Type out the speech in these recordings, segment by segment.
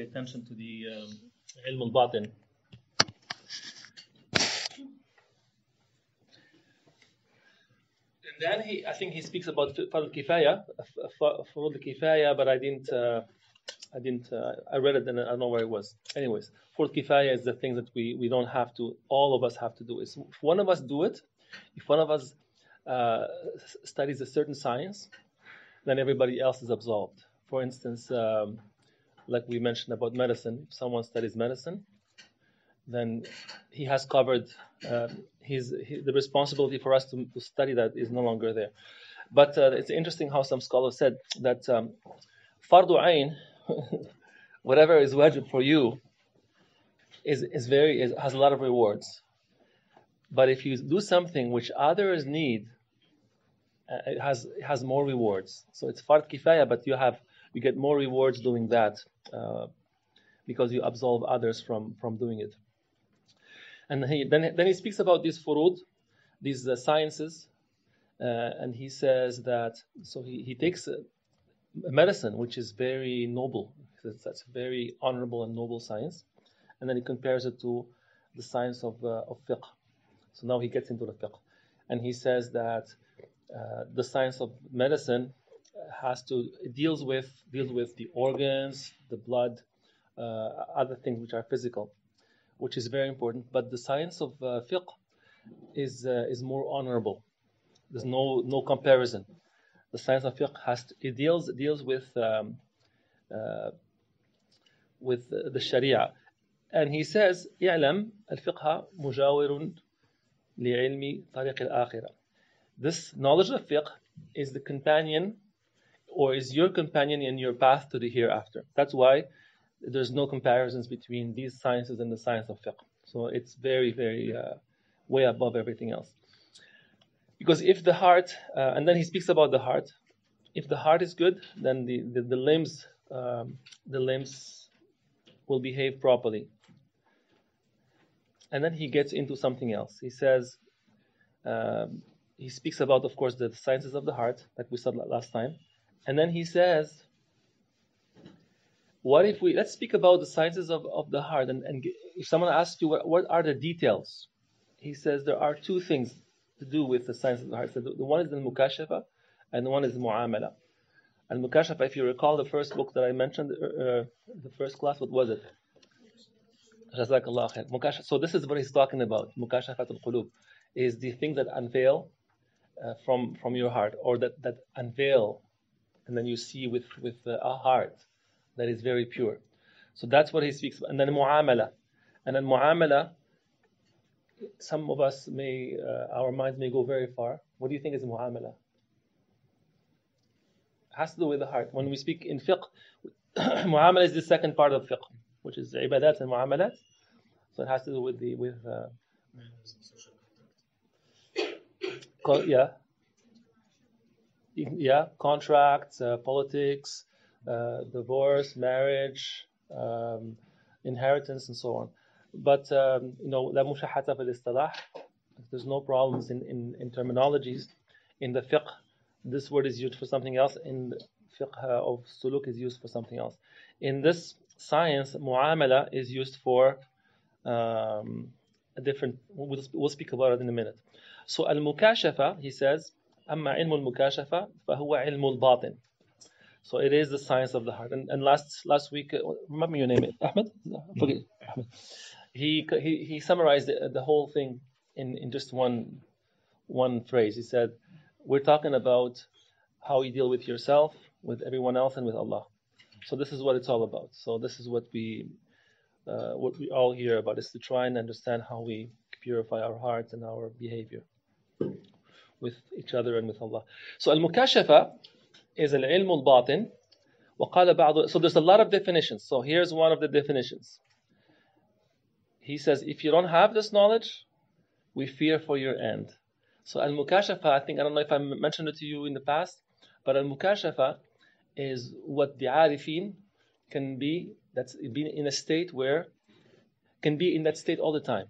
attention to the um, ilm al-batin. And then he, I think he speaks about fard kifaya, fard kifaya, but I didn't, uh, I didn't, uh, I read it and I don't know where it was. Anyways, fard kifaya is the thing that we, we don't have to, all of us have to do. Is if one of us do it, if one of us uh, studies a certain science, then everybody else is absolved. For instance, um, like we mentioned about medicine, if someone studies medicine, then he has covered uh, his, his, the responsibility for us to, to, study that is no longer there. But uh, it's interesting how some scholars said that um, fardu whatever is wajib for you, is, is very is, has a lot of rewards. But if you do something which others need, uh, it has it has more rewards. So it's fard kifaya, but you have you get more rewards doing that uh, because you absolve others from from doing it. And he, then, then he speaks about these furud, these uh, sciences, uh, and he says that, so he, he takes a, medicine, which is very noble, that's a very honorable and noble science, and then he compares it to the science of, uh, of fiqh. So now he gets into the fiqh. And he says that uh, the science of medicine has to deals with deals with the organs, the blood, uh, other things which are physical, which is very important. But the science of uh, fiqh is uh, is more honorable. There's no no comparison. The science of fiqh has to, it deals deals with um, uh, with the Sharia, and he says, "Ya'lam الفقه مجاور لعلم طريق الآخرة." This knowledge of fiqh is the companion or is your companion in your path to the hereafter. That's why there's no comparisons between these sciences and the science of fiqh. So it's very, very uh, way above everything else. Because if the heart, uh, and then he speaks about the heart, if the heart is good, then the, the, the limbs, um, the limbs will behave properly. And then he gets into something else. He says, um, he speaks about, of course, the sciences of the heart, like we said last time. And then he says, what if we let's speak about the sciences of, of the heart and, and if someone asks you what, what are the details he says there are two things to do with the science of the heart so the, the one is the mukashafa and the one is muamala and mukashafa if you recall the first book that i mentioned uh, uh the first class what was it Jazakallah khair. So this is what he's talking about. Mukashafat al-qulub is the thing that unveil uh, from from your heart, or that that unveil, and then you see with with a heart that is very pure. So that's what he speaks about. And then mu'amala. And then mu'amala, some of us may, uh, our minds may go very far. What do you think is mu'amala? It has to do with the heart. When we speak in fiqh, mu'amala is the second part of fiqh, which is ibadat and mu'amalat. So it has to do with the, with, uh, yeah, yeah, contracts, uh, politics, uh, divorce, marriage, um, inheritance, and so on. But um, you know, لا مشاحة في الاصطلاح. There's no problems in, in, in terminologies. In the fiqh, this word is used for something else. In the fiqh of suluk is used for something else. In this science, muamala is used for um, a different. We'll, we'll speak about it in a minute. So al-mukashafa, he says, أما علم المكاشفة فهو علم الباطن. So it is the science of the heart. And, and last last week, uh, remember your name, Ahmed? Forget Ahmed. He, he, he summarized the, the whole thing in, in just one one phrase. He said, "We're talking about how you deal with yourself, with everyone else, and with Allah." So this is what it's all about. So this is what we uh, what we all hear about is to try and understand how we purify our hearts and our behavior with each other and with Allah. So al-mukashafa is al-ilm al-batin. وقال بعض so there's a lot of definitions. So here's one of the definitions. He says, if you don't have this knowledge, we fear for your end. So al-mukashafa, I think I don't know if I mentioned it to you in the past, but al-mukashafa is what the arifin can be. That's being in a state where can be in that state all the time.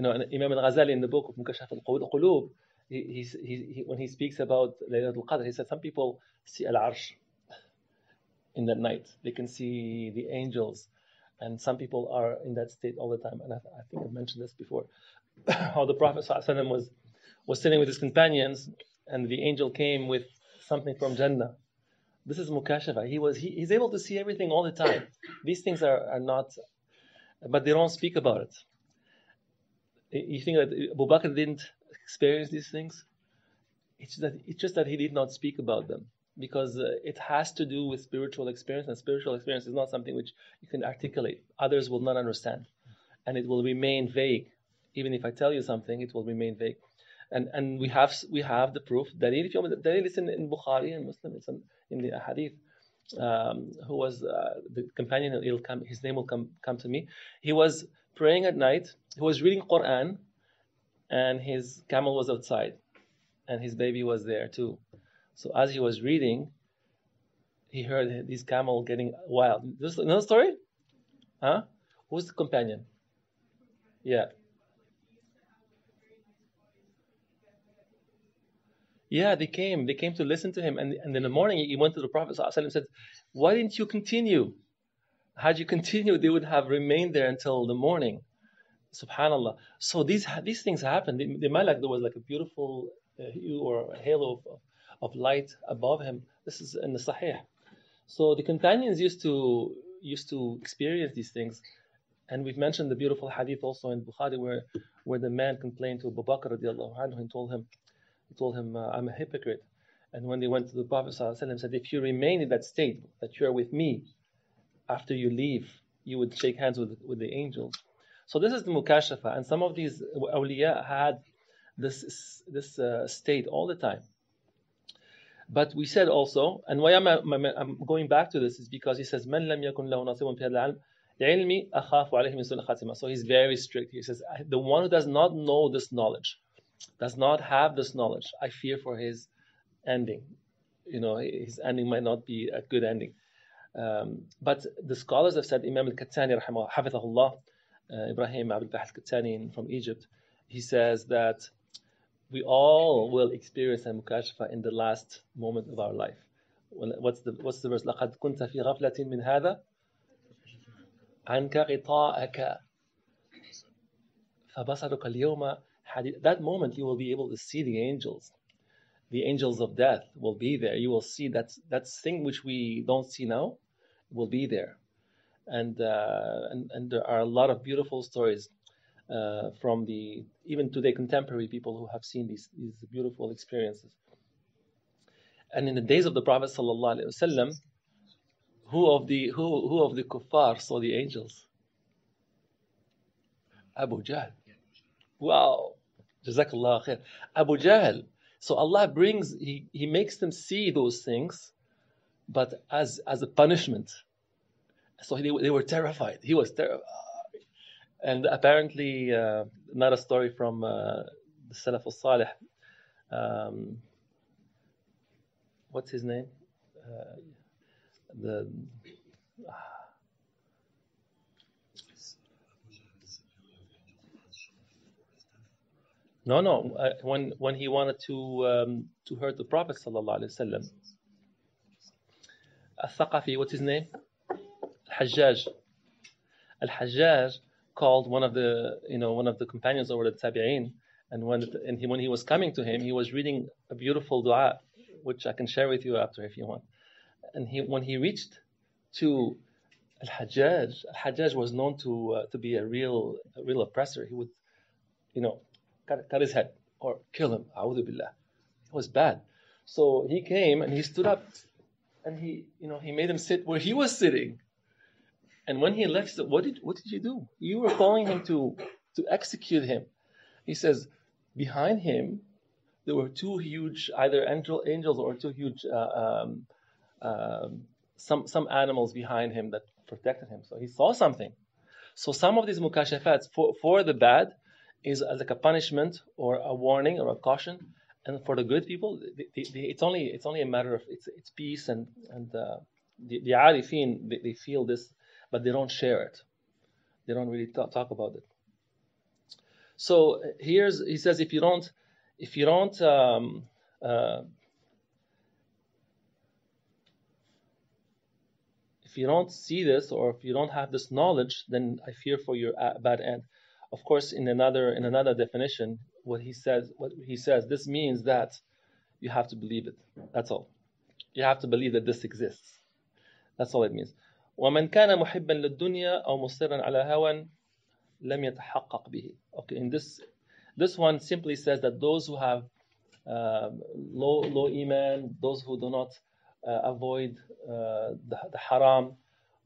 You know, Imam al-Ghazali in the book of Mukashaf al-Qulub, he, he, he, when he speaks about Laylatul Qadr, he said some people see Al Arsh. in that night. They can see the angels. And some people are in that state all the time. And I, I think I've mentioned this before. How the Prophet ﷺ was, was sitting with his companions, and the angel came with something from Jannah. This is mukashafa. He was he, he's able to see everything all the time. These things are, are not, but they don't speak about it. You think that Abu Bakr didn't experience these things? It's that it's just that he did not speak about them because uh, it has to do with spiritual experience, and spiritual experience is not something which you can articulate. Others will not understand, and it will remain vague. Even if I tell you something, it will remain vague. And and we have we have the proof. Dalil, if you dalil is in, in Bukhari and Muslim. It's in, in the hadith. Um, who was uh, the companion? He'll come. His name will come come to me. He was praying at night. He was reading Quran, and his camel was outside, and his baby was there too. So as he was reading, he heard this camel getting wild. This another story? Huh? Who's the companion? Yeah. Yeah, they came. They came to listen to him. And, and in the morning, he went to the Prophet and said, Why didn't you continue? Had you continued, they would have remained there until the morning. Subhanallah. So these these things happened. The, the malak, there was like a beautiful uh, hue or halo of, of light above him. This is in the Sahih. So the companions used to used to experience these things. And we've mentioned the beautiful hadith also in Bukhari where, where the man complained to Abu Bakr radiallahu anhu and told him, he told him, uh, I'm a hypocrite. And when they went to the Prophet said, if you remain in that state, that you are with me, after you leave, you would shake hands with, with the angels. So this is the mukashafa, and some of these awliya had this this uh, state all the time. But we said also, and why I'm, I'm going back to this is because he says, "Man lam yakun lahu. So he's very strict. He says, "The one who does not know this knowledge, does not have this knowledge, I fear for his ending. You know, his ending might not be a good ending." Um, but the scholars have said, Imam al-Kattani, hafidhahullah, uh, Ibrahim Abdul Bah al-Kattani from Egypt, he says that we all will experience a mukashafa in the last moment of our life. What's the, what's the verse? لَقَدْ كُنْتَ فِي غَفْلَةٍ مِنْ هَذَا عَنْكَ غِطَاءَكَ فَبَصَرُكَ الْيَوْمَ That moment you will be able to see the angels. The angels of death will be there. You will see that that thing which we don't see now will be there. And, uh, and, and there are a lot of beautiful stories uh, from the even today contemporary people who have seen these, these beautiful experiences. And in the days of the Prophet ﷺ, who of the who, who of the kuffar saw the angels? Abu Jahl. Wow. Jazakallah khair. Abu Jahl. So Allah brings, he, he makes them see those things, but as, as a punishment. So they, they were terrified. He was terrified. And apparently, uh, not a story from uh, the Salaf al-Salih. Um, what's his name? Uh, the No, no. Uh, when when he wanted to um, to hurt the Prophet sallallahu alaihi wasallam, Al-Thaqafi, what's his name? Al-Hajjaj. Al-Hajjaj called one of the you know one of the companions over the Tabi'in, and when and he, when he was coming to him, he was reading a beautiful du'a, which I can share with you after if you want. And he when he reached to Al-Hajjaj, Al-Hajjaj was known to uh, to be a real a real oppressor. He would, you know, cut, cut his head or kill him. It was bad. So he came and he stood up and he, you know, he made him sit where he was sitting. And when he left, what did, what did you do? You were calling him to, to execute him. He says, behind him, there were two huge, either angel, angels or two huge, uh, um, um, some, some animals behind him that protected him. So he saw something. So some of these mukashafats for, for the bad is as like a punishment or a warning or a caution. And for the good people, it's only it's only a matter of it's, it's peace and and uh, the, the arifin, they, they feel this, but they don't share it. They don't really talk, talk about it. So here's he says if you don't if you don't um, uh, if you don't see this or if you don't have this knowledge, then I fear for your uh, bad end. Of course, in another in another definition, what he says what he says this means that you have to believe it. That's all. You have to believe that this exists. That's all it means. ومن كان محبا للدنيا أو مصرا على هوى لم يتحقق به. Okay, in this this one simply says that those who have uh, low low iman, those who do not uh, avoid uh, the, the haram,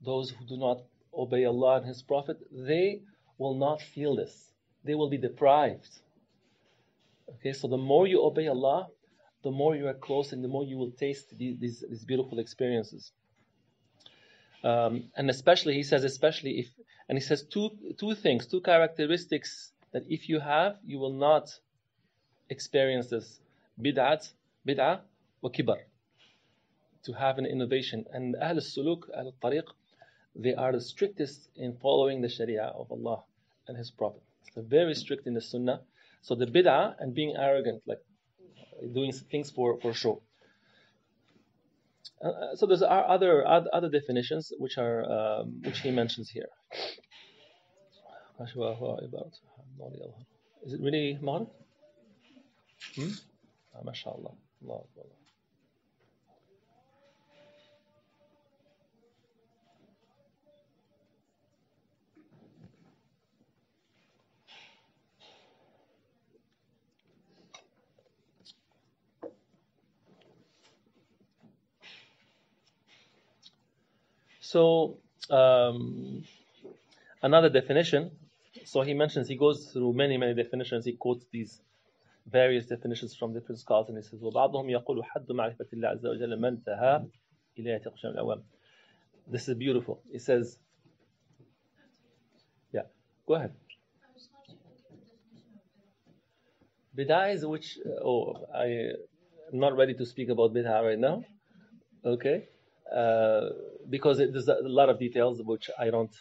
those who do not obey Allah and His Prophet, they will not feel this. They will be deprived. Okay, so the more you obey Allah, the more you are close and the more you will taste these, these, these beautiful experiences. Um, and especially, he says, especially if, and he says two, two things, two characteristics that if you have, you will not experience this. Bid'at, bid'ah, wa kibar. To have an innovation. And Ahl al-Suluk, Ahl al-Tariq, they are the strictest in following the Sharia of Allah and His Prophet. They're very strict in the Sunnah. So the bid'ah and being arrogant, like doing things for, for show. Uh, so there's other other definitions which are um, which he mentions here. Is it really Maghrib? Hmm? Ah, MashaAllah. Allah Allah. So um, another definition. So he mentions he goes through many many definitions. He quotes these various definitions from different scholars, and he says, وبعضهم يقول حد معرفة الله عز وجل من انتهى إلى تقشم العوام. This is beautiful. He says, yeah, go ahead. Bid'ah is which, oh, I, I'm not ready to speak about bid'ah right now. Okay. Uh, because it, there's a lot of details which I don't.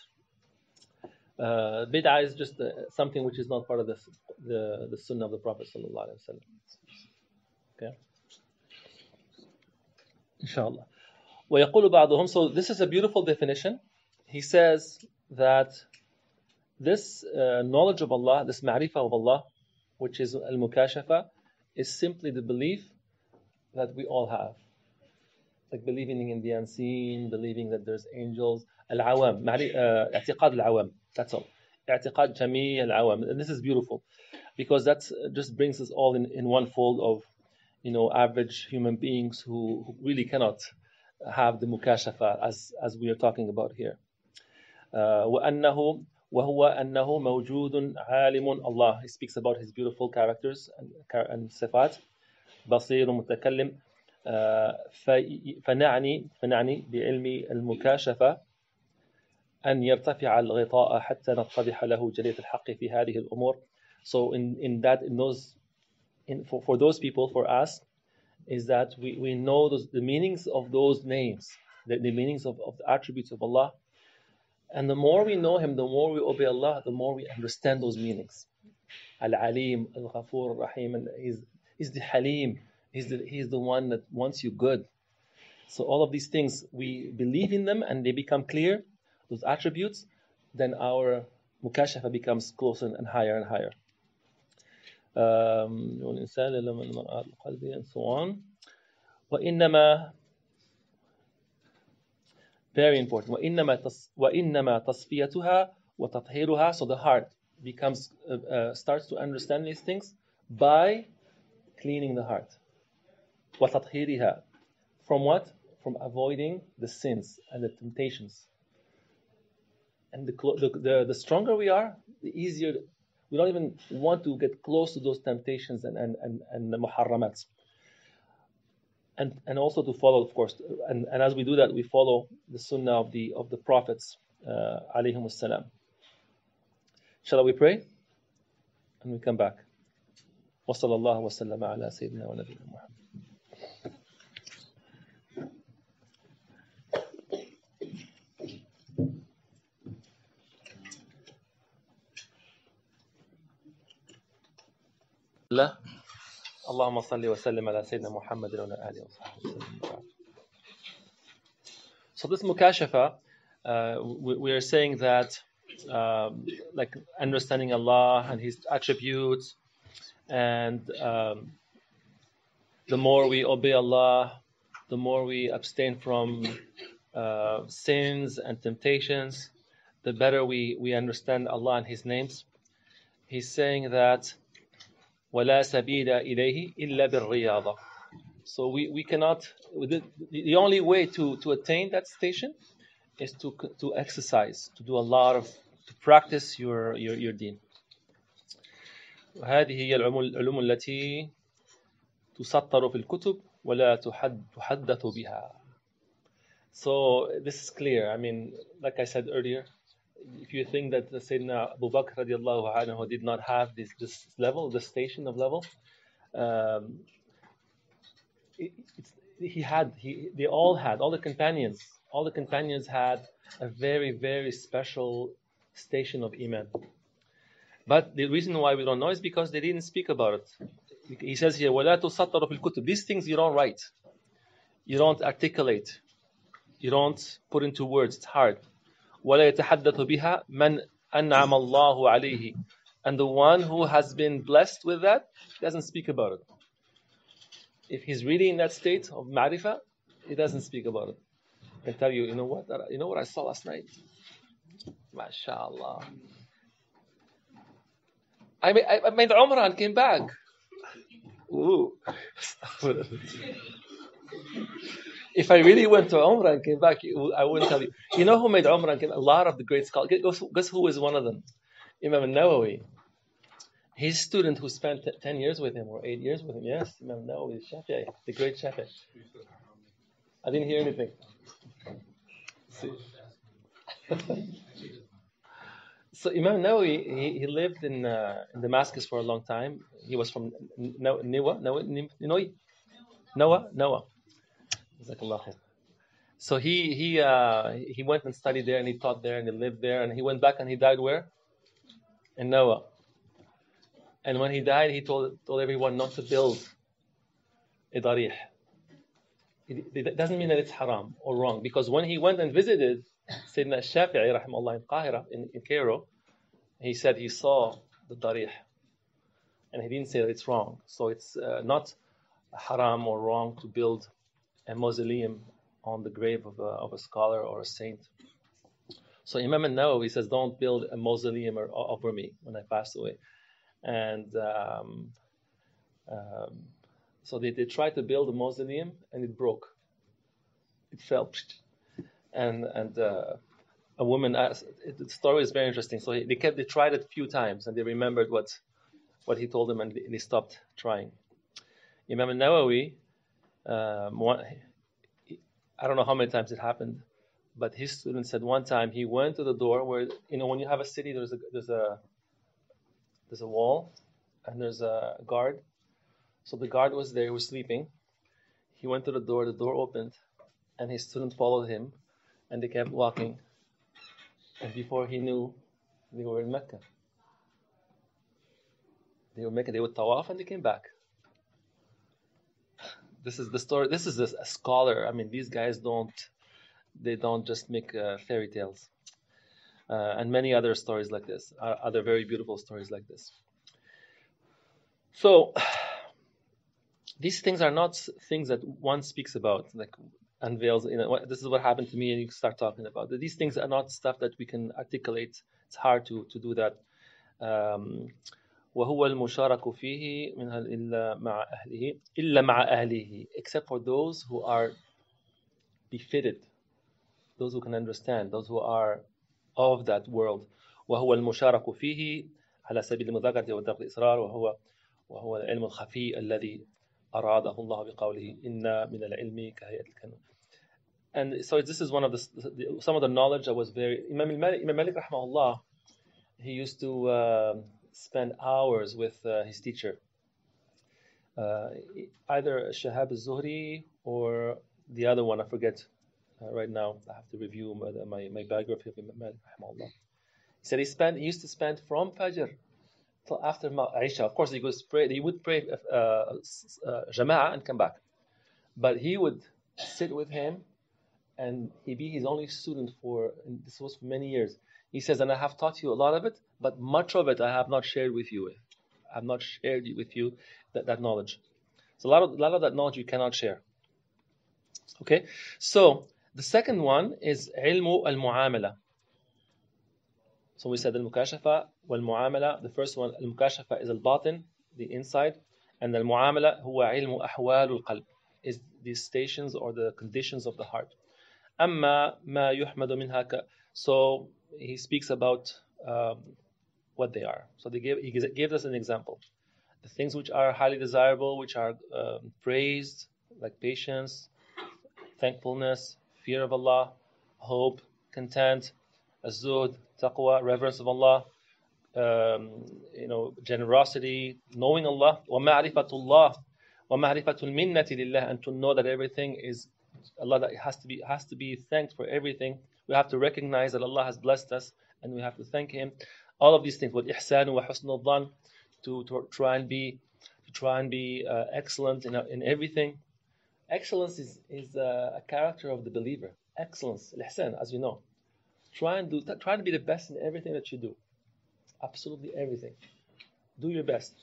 Uh, bid'ah is just uh, something which is not part of the the, the sunnah of the Prophet sallallahu alaihi wasallam. Okay. Inshallah. ويقول بعضهم so this is a beautiful definition. He says that this uh, knowledge of Allah, this ma'rifah of Allah, which is al-mukashafa, is simply the belief that we all have like believing in the unseen, believing that there's angels. العوام اعتقاد العوام that's all اعتقاد جميع العوام and this is beautiful because that just brings us all in, in one fold of you know average human beings who, who really cannot have the mukashafa as as we are talking about here uh, وأنه وهو أنه موجود عالم Allah he speaks about his beautiful characters and, and صفات بصير متكلم فنعني فنعني بعلم المكاشفة أن يرتفع الغطاء حتى نتضح له جلية الحق في هذه الأمور. So in, in that, in those, in, for, for those people, for us, is that we, we know those, the meanings of those names, the, the meanings of, of the attributes of Allah. And the more we know Him, the more we obey Allah, the more we understand those meanings. Al-Alim, Al-Ghafur, Al-Rahim, and he's, he's the Halim, He's the, he's the one that wants you good. So all of these things, we believe in them and they become clear, those attributes, then our mukashafa becomes closer and higher and higher. Um, and so on. وإنما very important وإنما تص, وإنما تصفيتها وتطهيرها so the heart becomes uh, uh, starts to understand these things by cleaning the heart وتطهيرها from what? From avoiding the sins and the temptations. And the, the, the, the stronger we are, the easier we don't even want to get close to those temptations and, and, and, and the muharramats. And, and also to follow, of course, and, and as we do that, we follow the sunnah of the of the prophets, uh, alayhim salam. Shall we pray? And we come back. وصلى الله وسلم على سيدنا ونبينا محمد الله اللهم صل وسلم على سيدنا محمد وعلى اله وصحبه وسلم So this mukashafa, uh, we, we, are saying that um, like understanding Allah and His attributes, and um, the more we obey Allah, the more we abstain from uh, sins and temptations, the better we, we understand Allah and His names. He's saying that وَلَا سَبِيلَ إِلَيْهِ إِلَّا بِالرِّيَاضَةِ So we, we cannot, the, the only way to, to attain that station is to, to exercise, to do a lot of, to practice your, your, your deen. وهذه هي العلوم التي تسطر في الكتب ولا تحدث بها. So this is clear. I mean, like I said earlier, if you think that Sayyidina Abu Bakr radiallahu anhu did not have this, this level, this station of level, um, it, he had, he, they all had, all the companions, all the companions had a very, very special station of Iman. But the reason why we don't know is because they didn't speak about it. He says here, وَلَا تُسَطَّرُ فِي الْكُتُبِ These things you don't write. You don't articulate. You don't put into words. It's hard. ولا يتحدث بها من أنعم الله عليه and the one who has been blessed with that doesn't speak about it if he's really in that state of ma'rifah he doesn't speak about it I can tell you you know what you know what I saw last night mashallah I made, I made Umrah and came back Ooh. if I really went to Umrah and came back, I wouldn't tell you. You know who made Umrah and came A lot of the great scholars. Guess, guess who was one of them? Imam Nawawi. His student who spent 10 years with him or 8 years with him. Yes, Imam Nawawi, Shafi'i, the great Shafi'i. I didn't hear anything. so Imam Nawawi, he, he lived in, uh, in Damascus for a long time. He was from Nawa, Nawa. So he he uh, he went and studied there and he taught there and he lived there and he went back and he died where? In Nawa. And when he died, he told told everyone not to build a darih. It, it doesn't mean that it's haram or wrong because when he went and visited Sayyidina Shafi'i rahimahullah in Qahira, in, in Cairo, he said he saw the darih. And he didn't say that it's wrong. So it's uh, not haram or wrong to build a mausoleum on the grave of a, of a scholar or a saint. So Imam al-Nawawi says, don't build a mausoleum over me when I pass away. And um, um, so they, they tried to build a mausoleum and it broke. It fell. And, and uh, a woman asked, the story is very interesting. So they kept, they tried it a few times and they remembered what, what he told them and they stopped trying. Imam al-Nawawi um, one, I don't know how many times it happened, but his student said one time he went to the door where you know when you have a city there's a there's a there's a wall and there's a guard. So the guard was there, he was sleeping. He went to the door, the door opened, and his student followed him, and they kept walking. And before he knew, they were in Mecca. They were Mecca, they would tawaf and they came back. This is the story. This is a, scholar. I mean, these guys don't. They don't just make uh, fairy tales. Uh, and many other stories like this, uh, other very beautiful stories like this. So, these things are not things that one speaks about, like unveils. You know, this is what happened to me, and you start talking about. It. These things are not stuff that we can articulate. It's hard to to do that. Um, وهو المشارك فيه منها إلا مع أهله إلا مع أهله except for those who are befitted those who can understand those who are of that world وهو المشارك فيه على سبيل المذاكرة والدرق الإصرار وهو وهو العلم الخفي الذي أراده الله بقوله إن من العلم كهيئة الكنون and so this is one of the some of the knowledge that was very Imam Malik, Imam Malik rahmahullah he used to uh, spend hours with uh, his teacher, uh, either Shahab al-Zuhri or the other one. I forget uh, right now. I have to review my, my, my biography of Imam. He said he spent he used to spend from Fajr till after Isha. Of course, he goes pray. He would pray uh, uh, Jama'ah and come back, but he would sit with him and he be his only student for, this was for many years. He says, and I have taught you a lot of it, but much of it I have not shared with you. I have not shared with you that, that knowledge. So a lot of a lot of that knowledge you cannot share. Okay, so the second one is ilmu al muamala. So we said al mukashafa wal muamala. The first one al mukashafa is al batin, the inside, and al muamala huwa ilmu ahwal al qalb, is the stations or the conditions of the heart. أما ما يحمد منها so he speaks about um, what they are. So they gave, he gives us an example. The things which are highly desirable, which are um, praised, like patience, thankfulness, fear of Allah, hope, content, azud, taqwa, reverence of Allah, um, you know, generosity, knowing Allah, wa ma'rifatullah, wa ma'rifatul minnati and to know that everything is Allah that has to be has to be thanked for everything. We have to recognize that Allah has blessed us and we have to thank Him. All of these things, with ihsan wa dhan, to, to try and be to try and be uh, excellent in, in everything. Excellence is, is uh, a character of the believer. Excellence, ihsan, as you know. Try and do try to be the best in everything that you do. Absolutely everything. Do your best.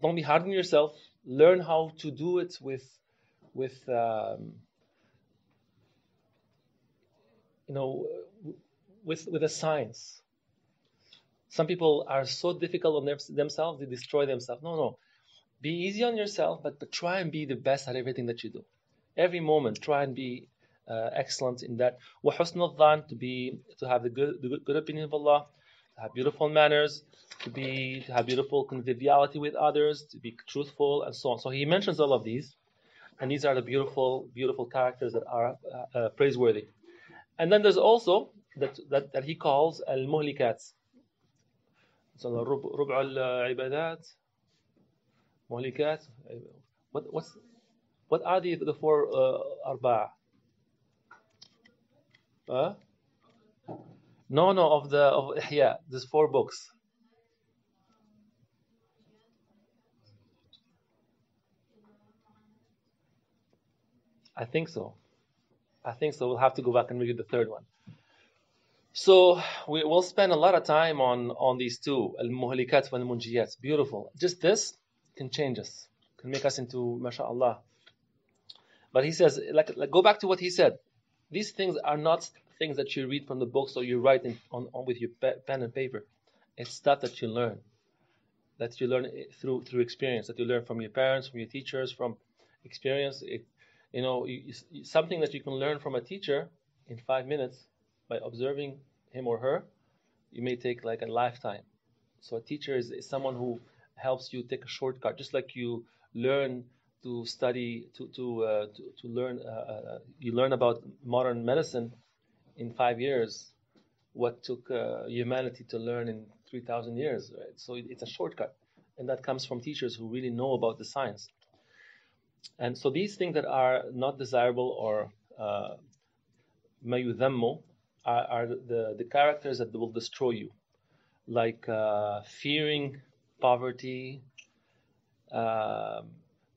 Don't be hard on yourself. Learn how to do it with with um, you know, with with a science. Some people are so difficult on their, themselves they destroy themselves. No, no, be easy on yourself, but but try and be the best at everything that you do. Every moment, try and be uh, excellent in that. وحسن to be to have the good, the good, good opinion of Allah, to have beautiful manners, to be to have beautiful conviviality with others, to be truthful, and so on. So he mentions all of these, and these are the beautiful, beautiful characters that are uh, uh, praiseworthy. And then there's also that, that, that he calls al-muhlikat. So ربع العبادات muhlikat. What what's what are the the four uh, arba? Uh? No, no, of the of yeah, there's four books. I think so. I think so. We'll have to go back and read the third one. So we will spend a lot of time on on these two, al muhlikat wal munjiyat. Beautiful. Just this can change us, can make us into mashallah. But he says, like, like go back to what he said. These things are not things that you read from the books or you write in, on, on with your pen and paper. It's stuff that you learn, that you learn eh, through through experience, that you learn from your parents, from your teachers, from experience. It, you know, you, you, something that you can learn from a teacher in five minutes by observing him or her, you may take like a lifetime. So a teacher is, is someone who helps you take a shortcut, just like you learn to study to to uh, to, to, learn. Uh, uh, you learn about modern medicine in five years. What took uh, humanity to learn in three thousand years, right? So it's a shortcut, and that comes from teachers who really know about the science. And so these things that are not desirable or uh, mayudammo are, are the, the characters that will destroy you, like uh, fearing poverty, uh,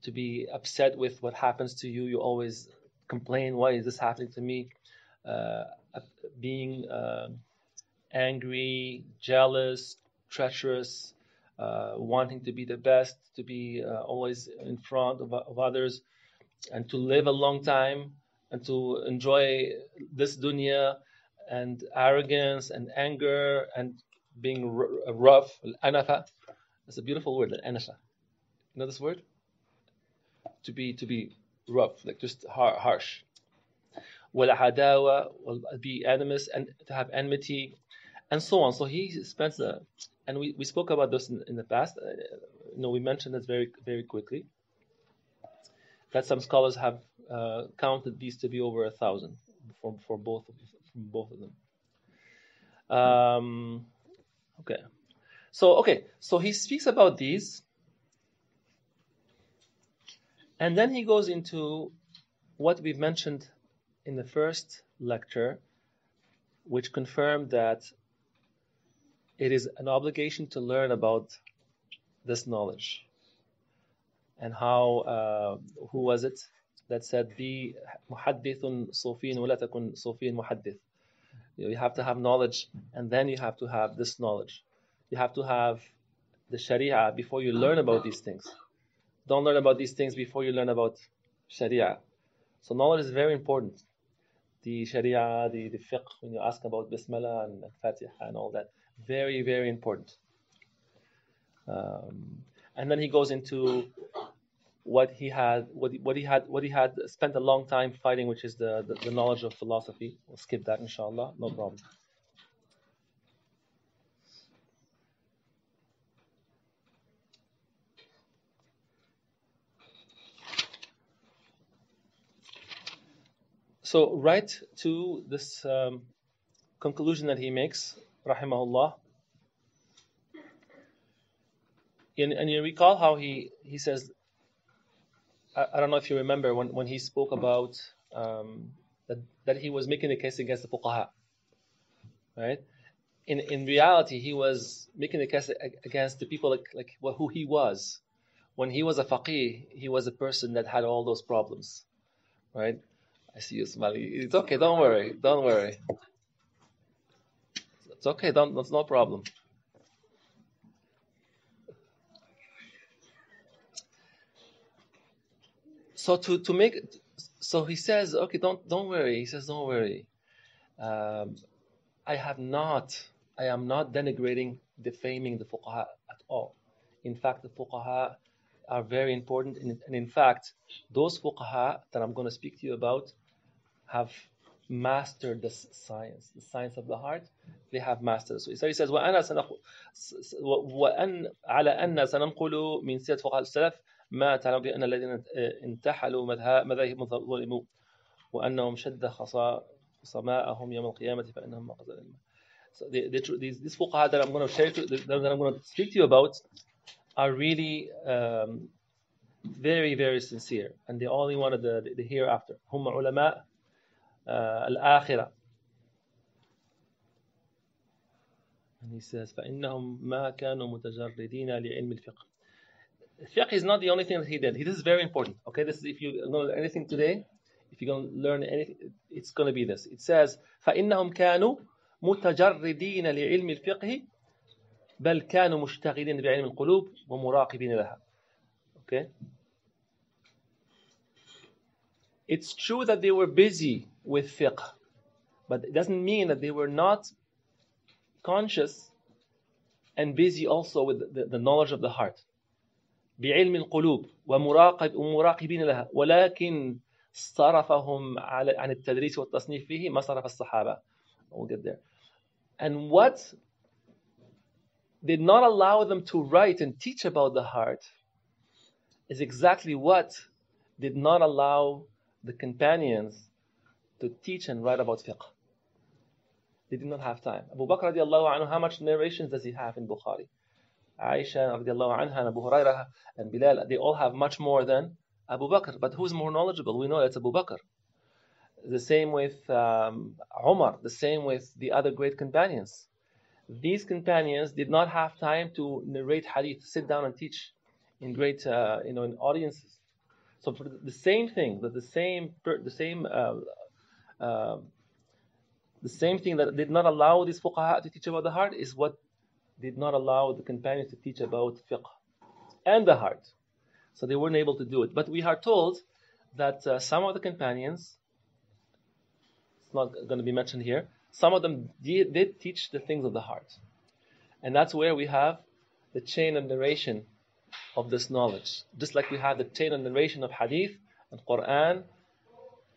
to be upset with what happens to you. You always complain, why is this happening to me? Uh, being uh, angry, jealous, treacherous, uh, wanting to be the best, to be uh, always in front of, of, others, and to live a long time, and to enjoy this dunya, and arrogance and anger and being r- uh, rough. Anafa. That's a beautiful word, anafa. You know this word? To be to be rough, like just har- harsh. Walahadawa, be animus and to have enmity, and so on. So he spends a, and we, we spoke about this in, in the past. Uh, you know, we mentioned this very very quickly. That some scholars have uh, counted these to be over a thousand for, for both from both of them. Um, okay, so okay, so he speaks about these, and then he goes into what we've mentioned in the first lecture, which confirmed that it is an obligation to learn about this knowledge. And how, uh, who was it? that said, be muhaddithun sufin wa takun sufin muhaddith. You have to have knowledge, and then you have to have this knowledge. You have to have the Sharia before you learn about these things. Don't learn about these things before you learn about Sharia. So knowledge is very important. The Sharia, the, the fiqh, when you ask about Bismillah and Fatiha and all that, very, very important. Um, and then he goes into what he had, what he, what he had, what he had spent a long time fighting, which is the, the, the knowledge of philosophy. We'll skip that, inshallah, no problem. So, right to this um, conclusion that he makes, rahimahullah. And, and you recall how he, he says, I, I, don't know if you remember when, when he spoke about um, that, that he was making a case against the fuqaha, right? In, in reality, he was making a case against the people like, like well, who he was. When he was a faqih, he was a person that had all those problems, right? I see you smiling. It's okay. Don't worry. Don't worry. It's okay. Don't. That's no problem. So to to make, so he says, okay, don't don't worry. He says, don't worry. Um, I have not. I am not denigrating, defaming the fuqaha at all. In fact, the fuqaha are very important, and in fact, those fuqaha that I'm going to speak to you about have mastered the science, the science of the heart. They have mastered. So he says, وأنا سنقول وأن على أن سننقل من سيرة فقهاء السلف ما تعلم بأن الذين انتحلوا مذاهب ظلموا وأنهم شد خصماءهم يوم القيامة فإنهم مقصد الماء. So the, the, these, these fuqaha that I'm going to share to, that I'm going to speak to you about are really um, very, very sincere, and they only wanted the, the, hereafter. هم علماء الآخرة and he says فإنهم ما كانوا متجردين لعلم الفقه Fiqh is not the only thing that he did. This is very important. Okay, this is if you know anything today, if you're going to learn anything, it's going to be this. It says فإنهم كانوا متجردين لعلم الفقه بل كانوا مشتغلين بعلم القلوب ومراقبين لها. Okay. It's true that they were busy with fiqh. But it doesn't mean that they were not conscious and busy also with the, the knowledge of the heart. بعلم القلوب ومراقب ومراقبين لها ولكن صرفهم على عن التدريس والتصنيف فيه ما صرف الصحابة. We'll get there. And what did not allow them to write and teach about the heart is exactly what did not allow the companions to teach and write about fiqh. They did not have time. Abu Bakr radiallahu anhu, how much narrations does he have in Bukhari? Aisha anha and Abu Hurairah and Bilal, they all have much more than Abu Bakr. But who's more knowledgeable? We know it's Abu Bakr. The same with um, Umar, the same with the other great companions. These companions did not have time to narrate hadith, sit down and teach in great, uh, you know, in audiences. So for the same thing, that the same, the same uh, um, the same thing that did not allow these fuqaha to teach about the heart is what did not allow the companions to teach about fiqh and the heart. So they weren't able to do it. But we are told that uh, some of the companions, it's not going to be mentioned here, some of them did, did teach the things of the heart. And that's where we have the chain of narration of this knowledge. Just like we have the chain of narration of hadith and Quran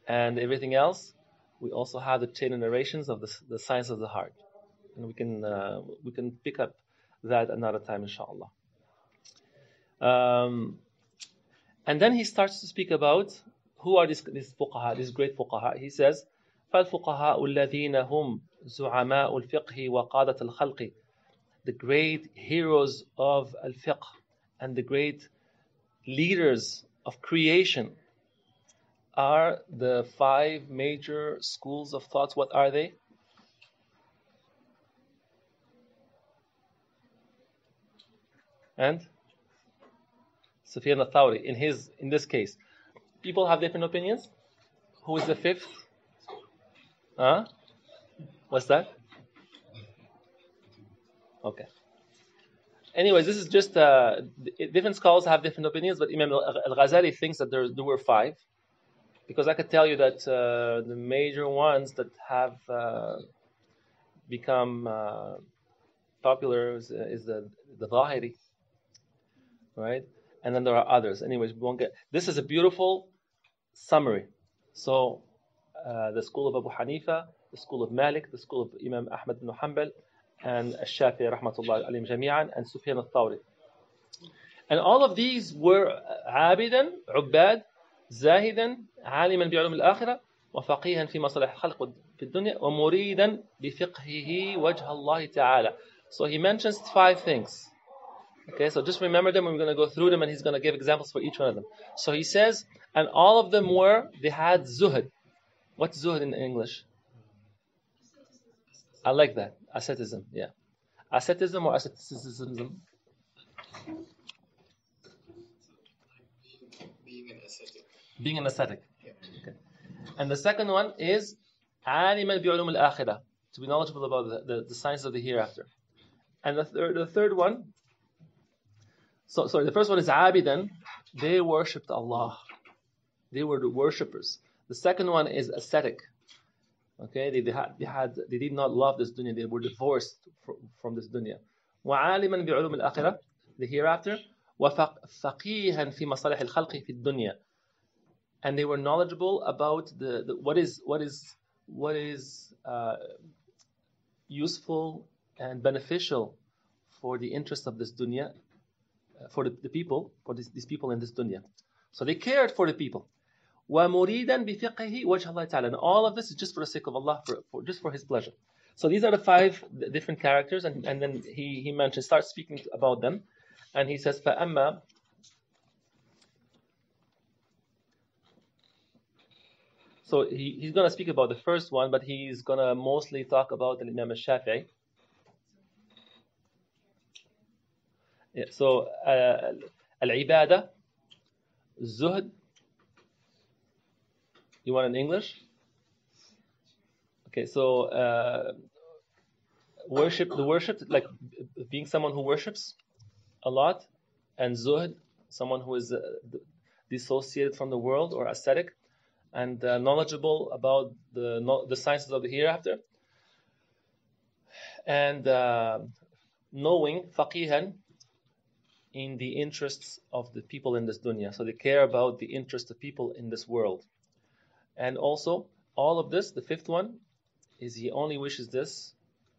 and everything else, we also have the chain of narrations of the, the science of the heart And we can, uh, we can pick up that another time, inshallah. Um, and then he starts to speak about who are these, these fuqaha, these great fuqaha. He says, فالفقهاء الذين هم زعماء الفقه وقادة الخلق the great heroes of al-fiqh and the great leaders of creation are the five major schools of thoughts. What are they? And Sufyan al-Thawri, in his in this case, people have different opinions. Who is the fifth? Huh? What's that? Okay. Anyways, this is just uh, different scholars have different opinions, but Imam Al Ghazali thinks that there, there were five, because I could tell you that uh, the major ones that have uh, become uh, popular is, is, the the Zahiri, right? And then there are others. Anyways, we won't get. This is a beautiful summary. So, uh, the school of Abu Hanifa, the school of Malik, the school of Imam Ahmad bin Hanbal, and Shafi'i rahmatullah alayhim jami'an, and Sufyan al-Thawri. And all of these were عابدا عباد زاهدا عالما بعلوم الآخرة وفقيها في مصالح الخلق في الدنيا ومريدا بفقهه وجه الله تعالى. So he mentions five things. Okay, so just remember them. We're going to go through them, and he's going to give examples for each one of them. So he says, and all of them were they had zuhud. What's zuhud in English? I like that. Asceticism, yeah. Asceticism or asceticism? Being an ascetic. Being an ascetic. Okay. And the second one is عالما بعلوم الآخرة, to be knowledgeable about the, the, the science of the hereafter. And the third, the third one, so sorry, the first one is abidan, they worshipped Allah. They were the worshippers. The second one is ascetic. Okay, they, they, had, they had they did not love this dunya. They were divorced from, from this dunya. وعالما بعلوم الآخرة, the hereafter. وفقيها في مصالح الخلق في الدنيا. And they were knowledgeable about the, the what is what is what is uh, useful and beneficial for the interest of this dunya, uh, for the, the people, for this, these people in this dunya. So they cared for the people. وَمُرِيدًا بِفِقْهِ وَجْهَ اللَّهِ تَعَالَى And all of this is just for the sake of Allah, for, for, just for His pleasure. So these are the five different characters, and, and then he, he mentions, starts speaking about them, and he says, فَأَمَّا So he, he's going to speak about the first one, but he's going to mostly talk about the Imam al-Shafi'i. So, uh, al-ibadah, zuhd, you want in English? Okay, so uh, worship, the worship, like being someone who worships a lot, and zuhd, someone who is uh, dissociated from the world or ascetic, and uh, knowledgeable about the the sciences of the hereafter, and uh, knowing faqihan in the interests of the people in this dunya. So they care about the interests of people in this world. And also, all of this, the fifth one, is he only wishes this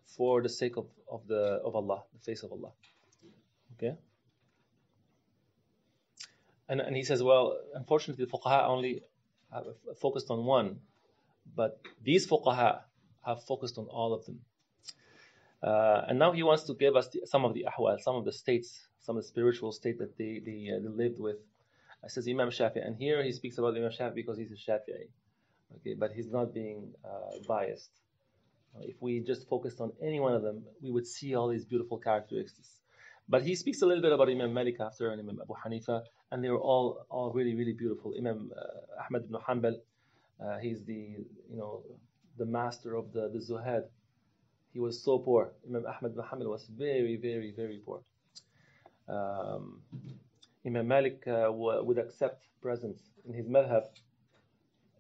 for the sake of, of the of Allah, the face of Allah. Okay? And, and he says, well, unfortunately, the fuqaha only have focused on one, but these fuqaha have focused on all of them. Uh, and now he wants to give us the, some of the ahwal, some of the states, some of the spiritual state that they, they, uh, they lived with. It says Imam Shafi, and here he speaks about Imam Shafi because he's a Shafi'i. Okay, but he's not being uh, biased. Uh, if we just focused on any one of them, we would see all these beautiful characteristics. But he speaks a little bit about Imam Malik after and Imam Abu Hanifa, and they were all all really really beautiful. Imam uh, Ahmad ibn Hanbal, uh, he's the you know the master of the the zuhad. He was so poor. Imam Ahmad ibn Hanbal was very very very poor. Um, Imam Malik uh, would accept presents in his madhab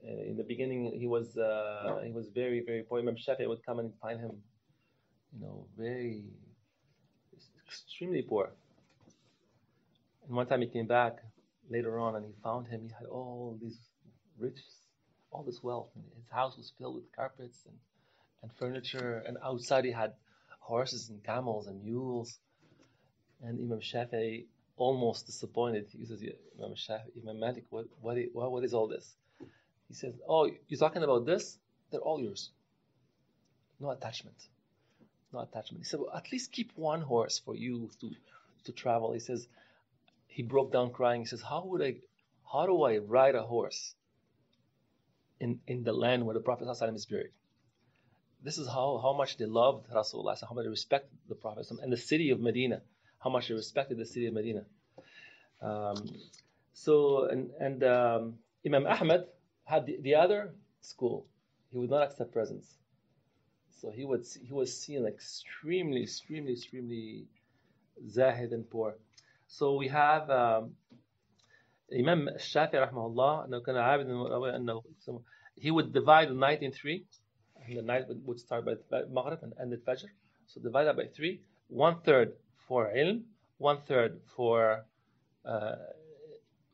uh, in the beginning he was uh, he was very very poor. Imam Shafi would come and find him, you know, very extremely poor. And one time he came back later on and he found him. He had all these riches, all this wealth. And his house was filled with carpets and, and furniture. And outside he had horses and camels and mules. And Imam Shafi almost disappointed. He says, Imam Shafi, Imam Malik, what, what, what is all this? He says, Oh, you're talking about this? They're all yours. No attachment. No attachment. He said, Well, at least keep one horse for you to, to travel. He says, He broke down crying. He says, How would I, how do I ride a horse in, in the land where the Prophet is buried? This is how, how much they loved Rasulullah, how much they respected the Prophet and the city of Medina, how much he respected the city of Medina. Um, so, and, and um, Imam Ahmad had the, the, other school. He would not accept presents. So he, would, he was seen extremely, extremely, extremely zahid and poor. So we have um, Imam Shafi, rahmahullah, he would divide the night in three. And the night would start by Maghrib and end at Fajr. So divide that by three. One third for ilm, one third for uh,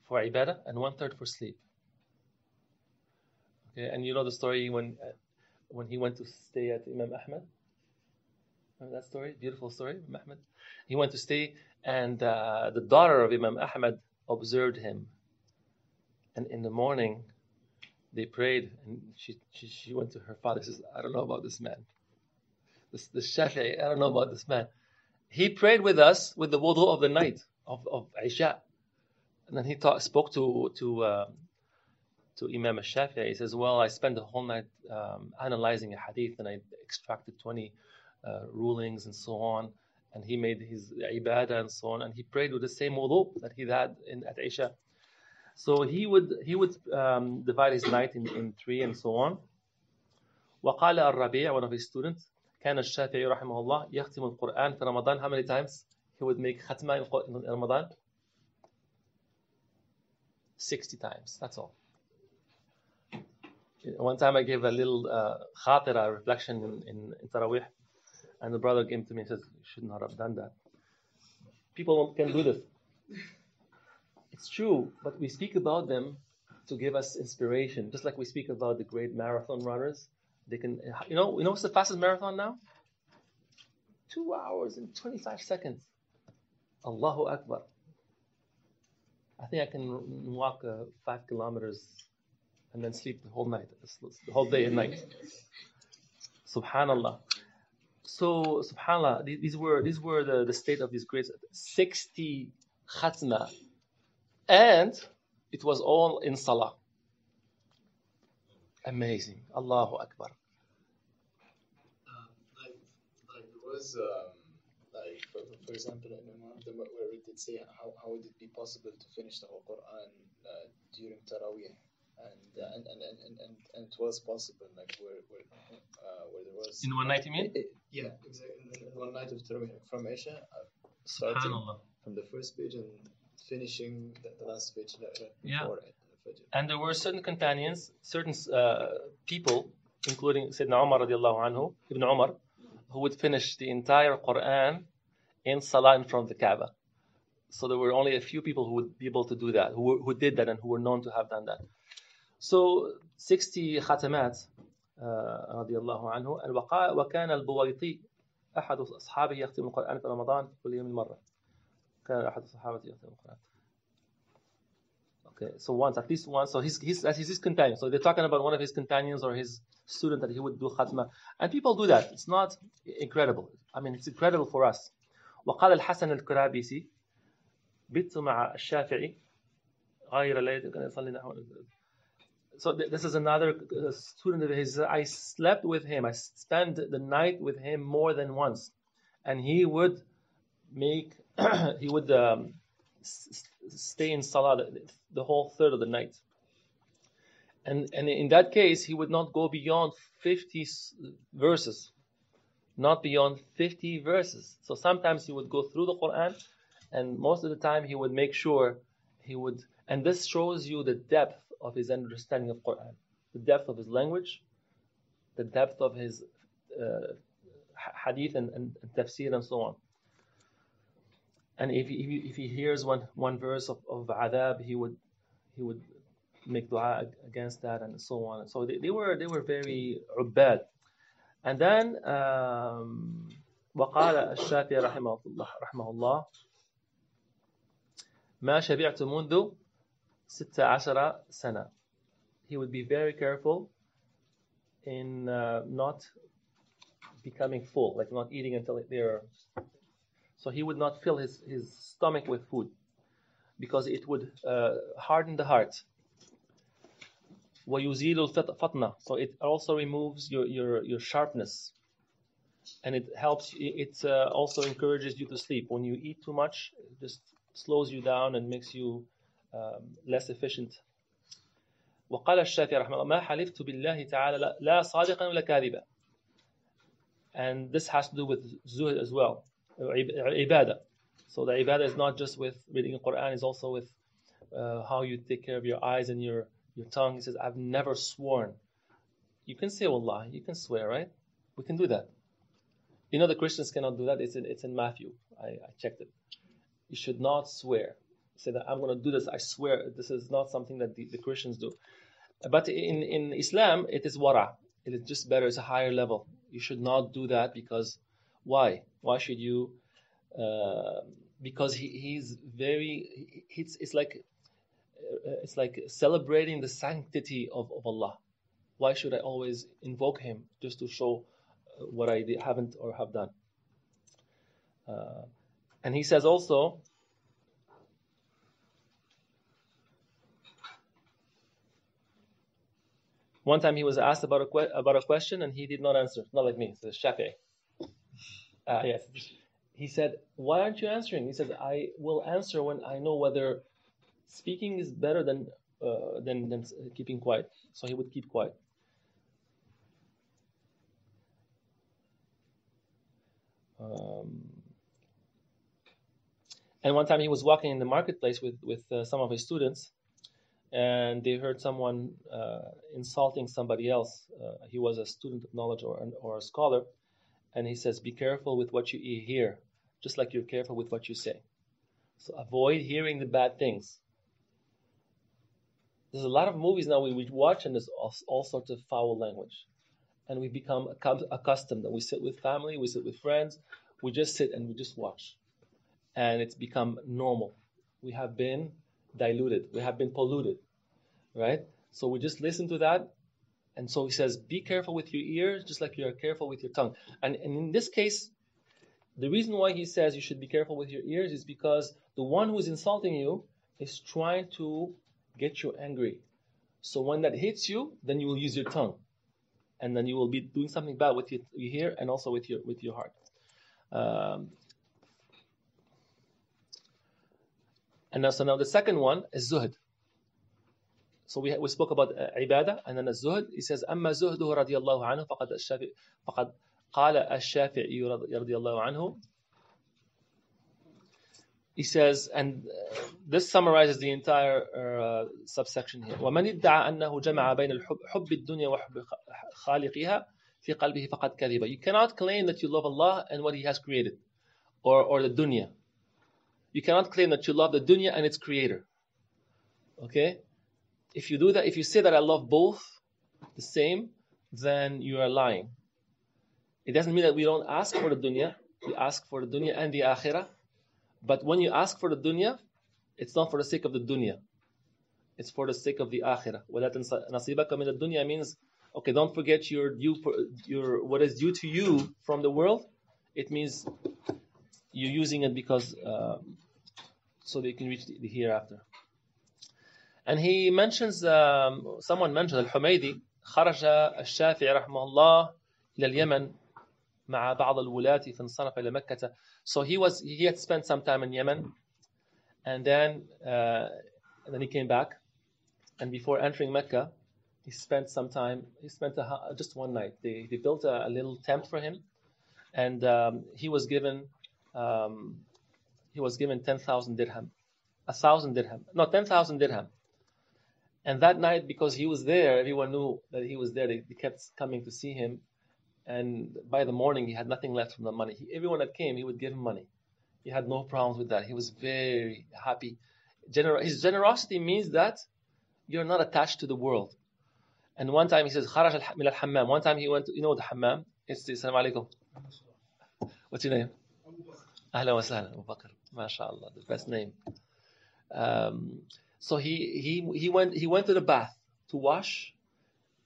for ibadah, and one third for sleep. Okay, and you know the story when uh, when he went to stay at Imam Ahmad. Remember that story? Beautiful story, Imam Ahmad. He went to stay, and uh, the daughter of Imam Ahmad observed him. And in the morning, they prayed, and she, she, she went to her father. Says, "I don't know about this man. This the Shafi'i. I don't know about this man. He prayed with us with the wudu of the night of of Isha, and then he taught, spoke to to uh, to Imam Shafi'i. He says, "Well, I spent the whole night um, analyzing a hadith, and I extracted 20 uh, rulings and so on." And he made his ibadah and so on, and he prayed with the same wudu that he had in, at Isha. So he would he would um, divide his night in, in three and so on. وقال الربيع one of his students كان الشافعي رحمه الله يختم القرآن في رمضان how many times he would make ختمة in Ramadan 60 times that's all one time I gave a little uh, khatira reflection in, in, in Taraweeh and the brother came to me and says you should not have done that people can do this it's true, but we speak about them to give us inspiration, just like we speak about the great marathon runners. They can, you know, you know what's the fastest marathon now? Two hours and 25 seconds. Allahu Akbar. I think I can walk uh, five kilometers and then sleep the whole night, the whole day and night. Subhanallah. So, Subhanallah, these were these were the, the state of these great 60 khatna and it was all in Salah. Amazing. Allahu Akbar. Um, like, like there was, um, like, for, for example, in one of them where it did say how, how would it be possible to finish the whole Quran uh, during Taraweeh? And, uh, and, and, and, and, and, it was possible, like where, where, uh, where there was. In one night, you mean? It, it, yeah, exactly. In one night of Taraweeh, from Isha, uh, starting from the first page and finishing the, the last page right yeah. And there were certain companions, certain uh, people, including Sayyidina Umar radiallahu anhu, Ibn Umar, who would finish the entire Quran in Salah in front of the Kaaba. So there were only a few people who would be able to do that, who, who did that and who were known to have done that. So 60 khatamat رضي الله عنه وكان البويطي أحد أصحابه يختم القرآن في رمضان كل يوم مرة كان أحد الصحابة يختم القرآن Okay, so once, at least once. So he's, he's, he's his companion. So they're talking about one of his companions or his student that he would do khatma. And people do that. It's not incredible. I mean, it's incredible for us. وقال الحسن الكرابيسي بت مع الشافعي غير ليلة كان يصلي نحو So this is another student of his. I slept with him. I spent the night with him more than once, and he would make he would um, stay in salah the, whole third of the night. And, and in that case, he would not go beyond 50 verses. Not beyond 50 verses. So sometimes he would go through the Quran, and most of the time he would make sure he would. And this shows you the depth of his understanding of Quran, the depth of his language, the depth of his uh, hadith and, and tafsir and so on and if he, if he hears one, one verse of, of adhab, he would he would make dua against that and so on. So they, they were they were very bad And then um, وقال الشافعي رحمه الله رحمه الله ما شبعت منذ 16 سنة. He would be very careful in uh, not becoming full, like not eating until they're so he would not fill his, his stomach with food because it would uh, harden the heart. وَيُزِيلُ الْفَطْنَةِ So it also removes your, your, your sharpness. And it helps, it uh, also encourages you to sleep. When you eat too much, it just slows you down and makes you um, less efficient. وقال الشافعي رحمه الله ما حلفت بالله تعالى لا- لا صادقا ولا كاذبا and this has to do with zuhd as well عب- ibadah. So the ibadah is not just with reading the Quran it's also with uh, how you take care of your eyes and your your tongue. He says I've never sworn. You can say wallah you can swear right? We can do that. You know the Christians cannot do that. It's in, it's in Matthew. I, I checked it. You should not swear. Say that I'm going to do this. I swear this is not something that the, the Christians do. But in, in Islam, it is wara. It is just better. It's a higher level. You should not do that because why? Why should you? Uh, because he, he's very. he- It's, it's like uh, it's like celebrating the sanctity of, of Allah. Why should I always invoke Him just to show uh, what I haven't or have done? Uh, and he says also. One time he was asked about a que- about a question and he did not answer. Not like me. It's Shafi'i. Uh, yes. He said, "Why aren't you answering?" He says, "I will answer when I know whether speaking is better than uh, than than keeping quiet." So he would keep quiet. Um, and one time he was walking in the marketplace with with uh, some of his students, and they heard someone uh, insulting somebody else. Uh, he was a student of knowledge or, or a scholar, and he says, Be careful with what you hear, just like you're careful with what you say. So avoid hearing the bad things. There's a lot of movies now we, we watch, and there's all, all sorts of foul language. And we become accustomed that we sit with family, we sit with friends, we just sit and we just watch. And it's become normal. We have been diluted, we have been polluted right? So we just listen to that. And so he says, be careful with your ears, just like you are careful with your tongue. And, and in this case, the reason why he says you should be careful with your ears is because the one who is insulting you is trying to get you angry. So when that hits you, then you will use your tongue. And then you will be doing something bad with your, ear and also with your with your heart. Um, and now, so now the second one is zuhd. So we, we spoke about uh, ibadah and then الزهد. He says أما زهده رضي الله عنه فقد الشافعي فقد قال الشافعي رضي الله عنه. He says, and uh, this summarizes the entire uh, subsection here. ومن ادعى أنه جمع بين الحب حب الدنيا وحب خالقها في قلبه فقد كذب. You cannot claim that you love Allah and what He has created, or or the dunya. You cannot claim that you love the dunya and its creator. Okay. If you do that, if you say that I love both the same, then you are lying. It doesn't mean that we don't ask for the dunya. We ask for the dunya and the akhirah. But when you ask for the dunya, it's not for the sake of the dunya. It's for the sake of the akhirah. nasibaka min dunya means, okay, don't forget your due, your what is due to you from the world. It means you're using it because um, so they can reach the, the hereafter. And he mentions, um, someone mentioned Al-Humaydi, خرج الشافعي رحمه الله إلى اليمن مع بعض الولاة فانصرف إلى مكة. So he was he had spent some time in Yemen, and then uh, and then he came back, and before entering Mecca, he spent some time. He spent a, just one night. They they built a, a little tent for him, and um, he was given um, he was given ten thousand dirham, a thousand dirham, no ten thousand dirham. And that night, because he was there, everyone knew that he was there. They, they kept coming to see him. And by the morning, he had nothing left from the money. He, everyone that came, he would give him money. He had no problems with that. He was very happy. Gener- his generosity means that you're not attached to the world. And one time he says, Kharaj al hammam. One time he went to, you know the hammam? It's the Assalamu alaikum. What's your name? Ahlan wa sahlan, Abu Bakr. MashaAllah, the best name. Um, so he, he, he, went, he went to the bath to wash.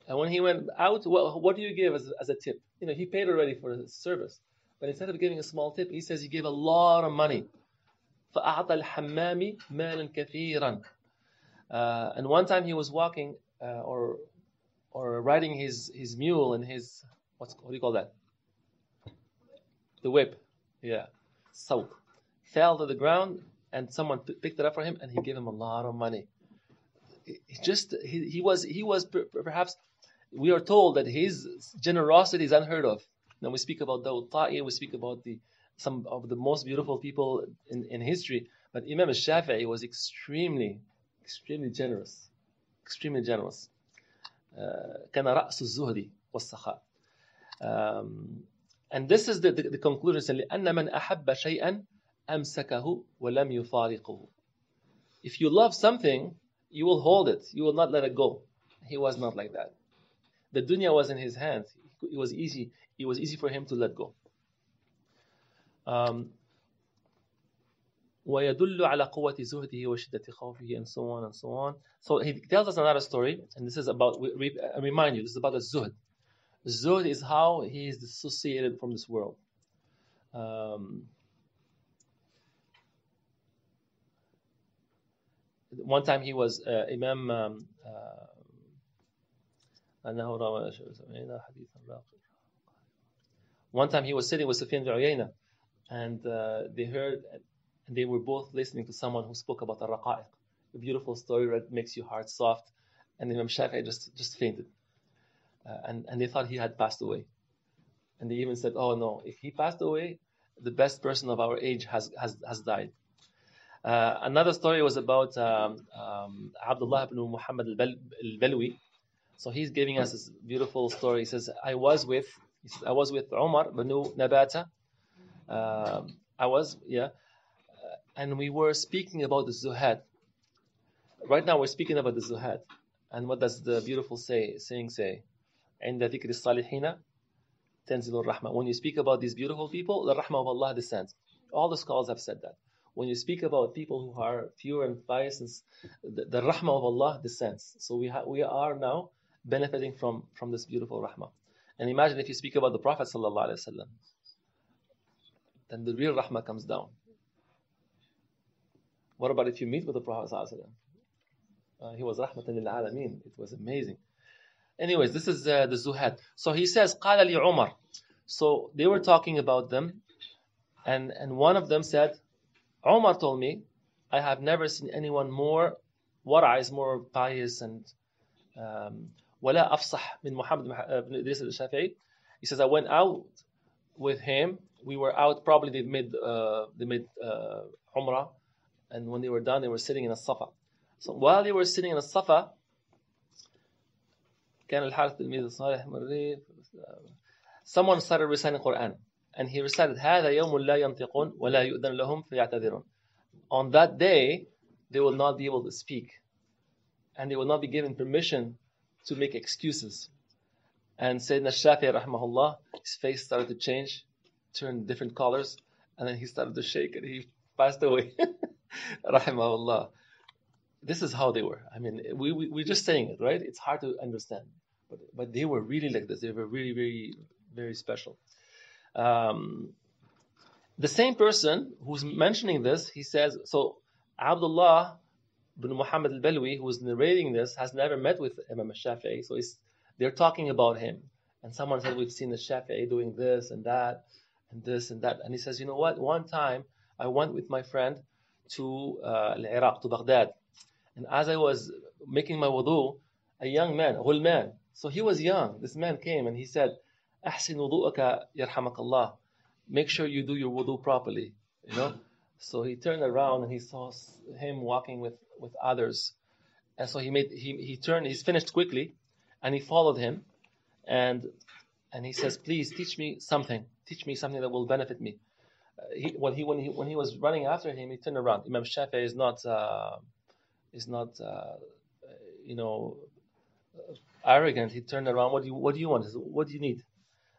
And when he went out, well, what do you give as, as a tip? You know, he paid already for his service. But instead of giving a small tip, he says he gave a lot of money. فأعطى الحمام مالا كثيرا. Uh, and one time he was walking uh, or or riding his, his mule and his what's what do you call that? The whip, yeah, sawt, fell to the ground and someone p- picked it up for him and he gave him a lot of money. he just he, he was he was per- perhaps we are told that his generosity is unheard of. Now we speak about Dawud Ta'i, we speak about the some of the most beautiful people in, in history, but Imam al-Shafi'i was extremely, extremely generous, extremely generous. كان رأس الزهد والسخاء. Um, and this is the, the, the conclusion. لأن من أحب شيئا أمسكه ولم يفارقه. If you love something, you will hold it. You will not let it go. He was not like that. The dunya was in his hands. It was easy. It was easy for him to let go. Um, ويدل على قوة زهده وشدة خوفه and so on and so on. So he tells us another story, and this is about, we, we, I remind you, this is about the zuhd. Zuhd is how he is dissociated from this world. Um, one time he was uh, Imam. Um, uh, one time he was sitting with Sufyan bin Uyayna, and uh, they heard, and they were both listening to someone who spoke about al-raqa'iq, a beautiful story that makes your heart soft. And Imam Shafi'i just just fainted, uh, and and they thought he had passed away, and they even said, "Oh no, if he passed away, the best person of our age has has, has died." uh, another story was about um, um, Abdullah ibn Muhammad al-Balwi so he's giving us this beautiful story he says I was with says, I was with Umar ibn Nabata um, I was yeah and we were speaking about the zuhad. Right now we're speaking about the zuhad. And what does the beautiful say, saying say? عند ذكر الصالحين تنزل الرحمة. When you speak about these beautiful people, the rahmah of Allah descends. All the scholars have said that. When you speak about people who are pure and pious, and the, the rahmah of Allah descends. So we, ha- we are now benefiting from, from this beautiful rahmah. And imagine if you speak about the Prophet sallallahu alaihi wasallam, then the real rahmah comes down. What about if you meet with the Prophet uh, He was rahmatan lil alameen. It was amazing. Anyways, this is uh, the Zuhad. So he says, قال لي عمر. So they were talking about them, and, and one of them said, Umar told me, I have never seen anyone more wara is more pious and um, ولا أفصح من محمد بن إدريس الشافعي. He says, I went out with him. We were out, probably they made, uh, they made uh, Umrah and when they were done, they were sitting in a safa. So while they were sitting in a safa, كان الحارث تلميذ الصالح مريض someone started reciting Quran and he recited هذا يوم لا ينطقون ولا يؤذن لهم فيعتذرون on that day they will not be able to speak and they will not be given permission to make excuses and Sayyidina Shafi'i rahmahullah his face started to change turned different colors and then he started to shake and he passed away rahimahullah. This is how they were. I mean, we, we, we're just saying it, right? It's hard to understand. But, but they were really like this. They were really, very, very special. Um, the same person who's mentioning this, he says, so Abdullah bin Muhammad al-Balwi, who's narrating this, has never met with Imam al-Shafi'i. So they're talking about him. And someone said, we've seen the Shafi'i doing this and that and this and that. And he says, you know what? One time I went with my friend to uh, Iraq, to Baghdad. And as I was making my wudu, a young man, a whole man, so he was young. This man came and he said, أحسن وضوءك يرحمك الله. Make sure you do your wudu properly. You know? So he turned around and he saw him walking with, with others. And so he made he, he turned, he's finished quickly, and he followed him, and and he says, Please teach me something. Teach me something that will benefit me he, when he when he when he was running after him, he turned around. Imam Shafi'i is not uh, is not uh, you know arrogant. He turned around. What do you what do you want? What do you need?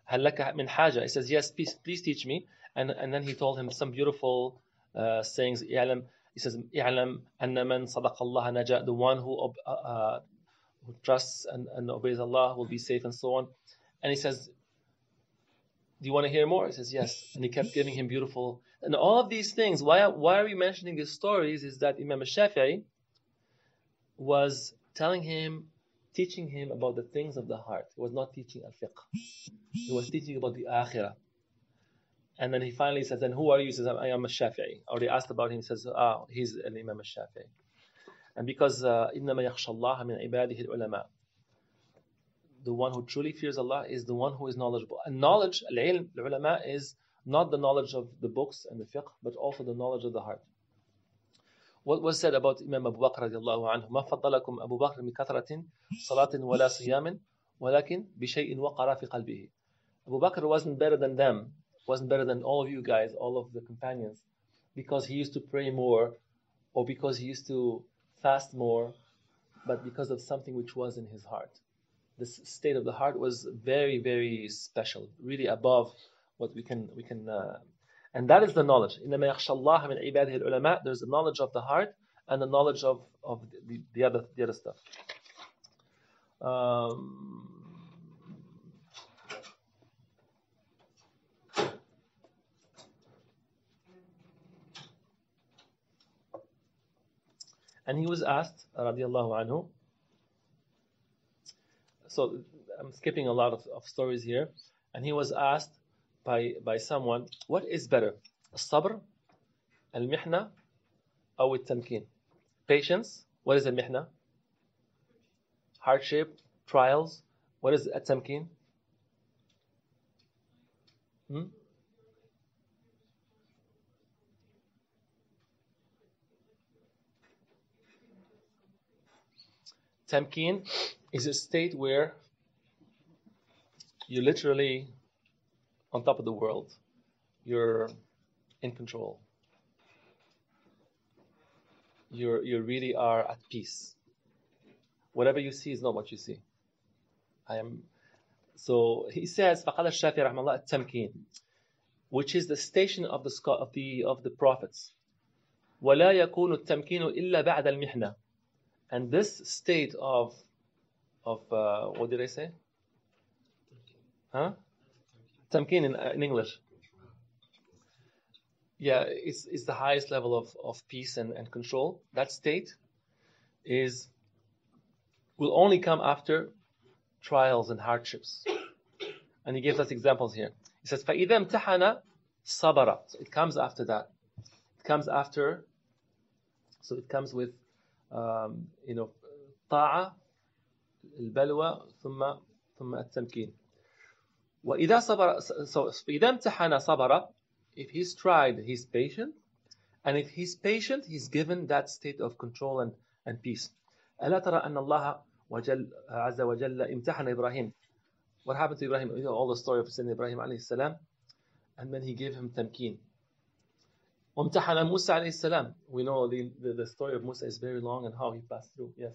هل لك من حاجة? He says yes. Please please teach me. And and then he told him some beautiful uh, sayings. اعلم he says اعلم أن من صدق الله نجا. The one who uh, who trusts and, and obeys Allah will be safe and so on. And he says do you want to hear more? He says, yes. And he kept giving him beautiful. And all of these things, why, why are we mentioning these stories? Is that Imam Shafi'i was telling him, teaching him about the things of the heart. He was not teaching al fiqh. He was teaching about the akhirah. And then he finally says, then who are you? He says, I am a Shafi'i. Or they asked about him. He says, ah, he's an Imam Shafi'i. And because uh, إِنَّمَا يَخْشَى اللَّهَ مِنْ عِبَادِهِ الْعُلَمَاء The one who truly fears Allah is the one who is knowledgeable. And knowledge, al-ilm, al-ulama, is not the knowledge of the books and the fiqh, but also the knowledge of the heart. What was said about Imam Abu Bakr radiallahu anhu? ما فضلكم أبو بكر من كثرة صلاة ولا صيام ولكن بشيء وقر في قلبه. Abu Bakr wasn't better than them, wasn't better than all of you guys, all of the companions, because he used to pray more, or because he used to fast more, but because of something which was in his heart. This state of the heart was very, very special, really above what we can we can uh, and that is the knowledge. In min ibadihi ulama, there's the knowledge of the heart and the knowledge of, of the, the other the other stuff. Um, and he was asked, radiallahu anhu. So I'm skipping a lot of, of stories here. And he was asked, by, by someone, what is better? الصبر المحنة أو التمكين Patience, what is المحنة? Hardship, trials, what is التمكين? Hmm? Tamkeen is a state where you're literally on top of the world. You're in control. You're, you really are at peace. Whatever you see is not what you see. I am. So he says, فقال الشافعي رحمه الله التمكين, which is the station of the of the of the prophets. ولا يكون التمكين إلا بعد المحنة. And this state of of uh, what did I say? Huh? Tamkin in, in English. Yeah, it's, it's the highest level of, of peace and, and control. That state is will only come after trials and hardships. And he gives us examples here. He says, فَإِذَا امْتَحَنَ صَبَرَ so It comes after that. It comes after, so it comes with, um, you know, طاعة, البلوى, ثم, ثم التمكين. وإذا صبر so إذا امتحن صبر if he's tried he's patient and if he's patient he's given that state of control and, and peace ألا ترى أن الله وجل عز وجل امتحن إبراهيم what happened to Ibrahim you know all the story of Sayyidina Ibrahim عليه السلام and then he gave him tamkin وامتحن موسى عليه السلام we know the, the, the story of Musa is very long and how he passed through yes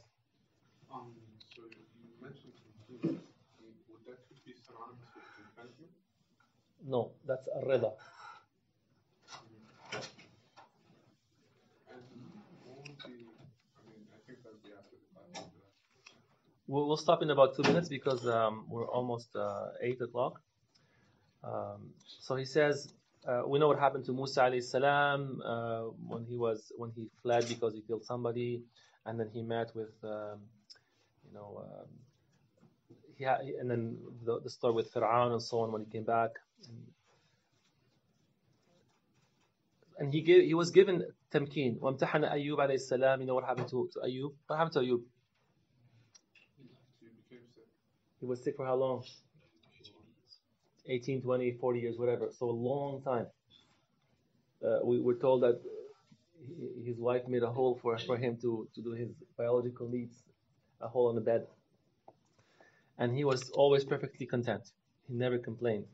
Um, be that's the class. We'll, stop in about two minutes because um, we're almost uh, eight o'clock. Um, so he says, uh, we know what happened to Musa alayhi salam uh, when he was when he fled because he killed somebody, and then he met with, um, you know, um, he had, and then the, the story with Fir'aun and so on when he came back. And, and he gave, he was given tamkeen. وامتحن أيوب عليه السلام. You know what happened to, to Ayub? What happened to Ayub? So you became sick. He was sick for how long? 18, 20, 40 years, whatever. So a long time. Uh, we were told that he, his wife made a hole for, for him to, to do his biological needs, a hole in the bed. And he was always perfectly content. He never complained.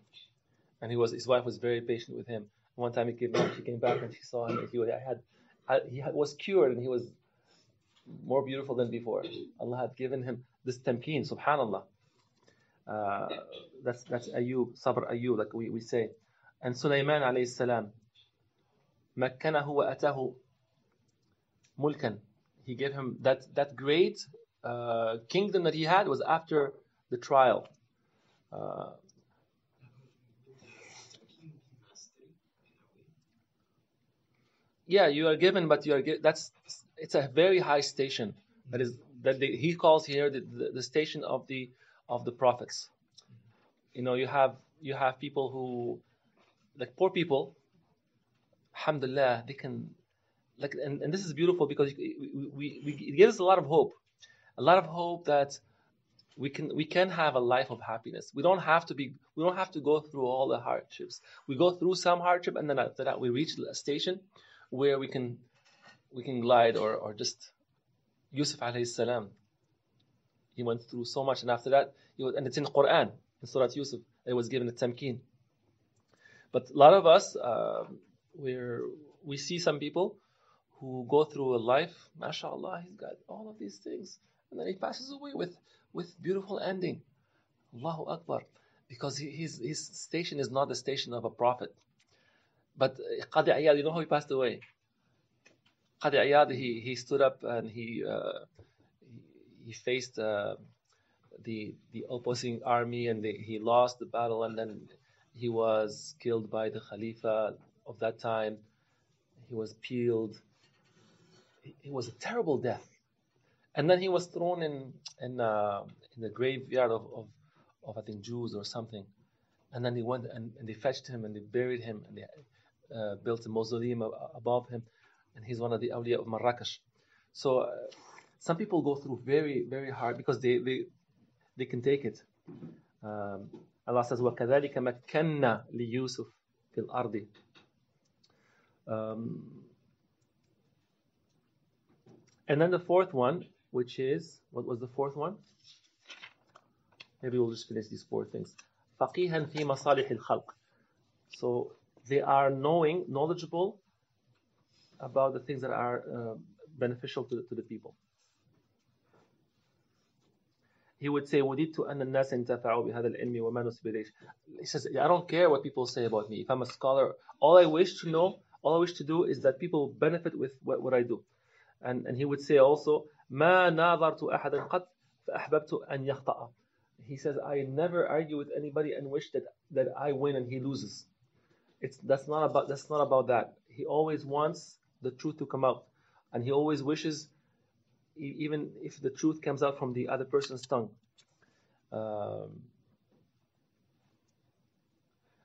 And he was his wife was very patient with him. One time he came back, she came back and she saw him. And he was, I had, I, he had, was cured and he was more beautiful than before. Allah had given him this tamkeen, subhanallah. Uh, that's that's Ayub, Sabr Ayub, like we, we say. And Sulaiman alayhi salam, مكنه وأتاه mulkan. He gave him that that great uh, kingdom that he had was after the trial. Uh, yeah, you are given, but you are gi- that's it's a very high station. That is that he calls here the, the, the station of the of the prophets. You know, you have you have people who, like poor people, alhamdulillah, they can like, and, and this is beautiful because we, we, we, it gives us a lot of hope, a lot of hope that we can we can have a life of happiness. We don't have to be we don't have to go through all the hardships. We go through some hardship, and then after that we reach a station where we can we can glide or or just Yusuf alayhi salam. He went through so much, and after that, he was, and it's in Quran in Surah Yusuf. It was given a tamkeen. But a lot of us, uh, we're we see some people who go through a life, mashallah, he's got all of these things, and then he passes away with with beautiful ending. Allahu Akbar. Because his, his station is not the station of a prophet. But Qadi Iyad, you know how he passed away? Qadi Iyad, he, he stood up and he, uh, he faced uh, the, the opposing army and they, he lost the battle and then he was killed by the Khalifa of that time. He was peeled. It was a terrible death. And then he was thrown in in, uh, in the graveyard of, of, of, I think, Jews or something. And then he went and, and they fetched him and they buried him and they uh, built a mausoleum above him. And he's one of the awliya of Marrakesh. So uh, some people go through very, very hard because they, they, they can take it. Um, Allah says, وَكَذَلِكَ مَكَّنَّا لِيُوسُفْ فِي الْأَرْضِ um, and then the fourth one which is what was the fourth one? Maybe we'll just finish these four things. فقيها في مصالح الخلق. So they are knowing, knowledgeable about the things that are uh, beneficial to the, to the people. He would say, وَدِدْتُ أَنَّ النَّاسَ انتفعوا بهذا العلم وما نسب إليه. He says, I don't care what people say about me. If I'm a scholar, all I wish to know, all I wish to do is that people benefit with what, what I do. And, and he would say also, ما ناظرت أحدا قط فأحببت أن يخطأ. He says, I never argue with anybody and wish that, that I win and he loses. It's, that's, not about, that's not about that. He always wants the truth to come out. And he always wishes, even if the truth comes out from the other person's tongue. Um,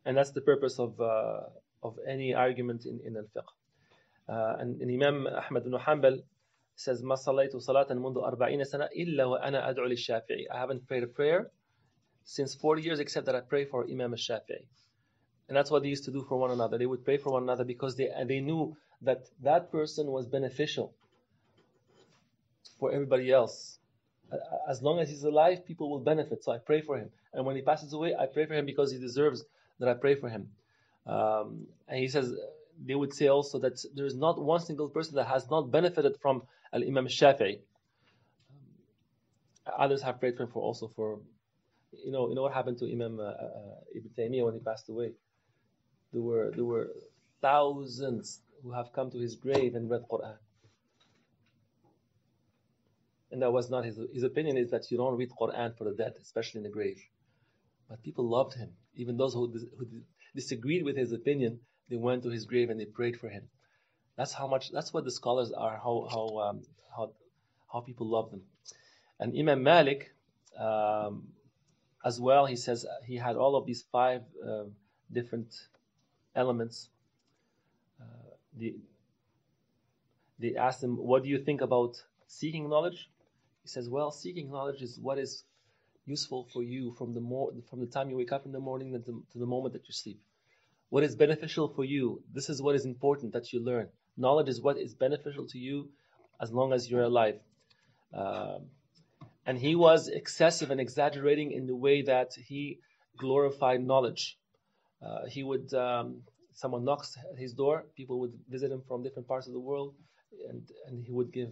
and that's the purpose of, uh, of any argument in, in al-fiqh. Uh, and, and Imam Ahmad ibn Hanbal says ما صليت صلاة منذ أربعين سنة إلا وأنا أدعو للشافعي I haven't prayed a prayer since 40 years except that I pray for Imam al-Shafi'i and that's what they used to do for one another. They would pray for one another because they, they knew that that person was beneficial for everybody else. As long as he's alive people will benefit. So I pray for him. And when he passes away I pray for him because he deserves that I pray for him. Um, and he says they would say also that there is not one single person that has not benefited from Al Imam Shafi'i. Others have prayed for him for also for, you know, you know what happened to Imam uh, uh, Ibn Taymiyyah when he passed away. There were there were thousands who have come to his grave and read Quran. And that was not his his opinion is that you don't read Quran for the dead, especially in the grave. But people loved him, even those who, who disagreed with his opinion. They went to his grave and they prayed for him. That's how much. That's what the scholars are. How how um, how how people love them. And Imam Malik, um, as well, he says he had all of these five uh, different elements. Uh, the, they asked him, "What do you think about seeking knowledge?" He says, "Well, seeking knowledge is what is useful for you from the more from the time you wake up in the morning to the, to the moment that you sleep. What is beneficial for you? This is what is important that you learn. Knowledge is what is beneficial to you as long as you're alive. Um, and he was excessive and exaggerating in the way that he glorified knowledge. Uh, he would, um, someone knocks at his door, people would visit him from different parts of the world, and, and he would give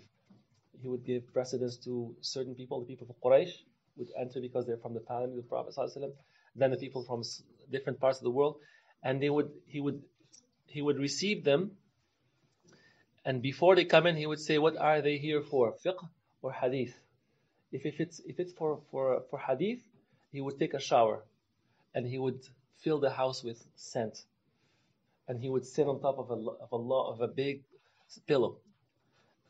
he would give precedence to certain people. The people of Quraysh would enter because they're from the family of the Prophet then the people from different parts of the world, and they would he would he would receive them and before they come in, he would say, "What are they here for? Fiqh or hadith?" If, if it's if it's for, for for hadith, he would take a shower, and he would fill the house with scent, and he would sit on top of a of a of a big pillow,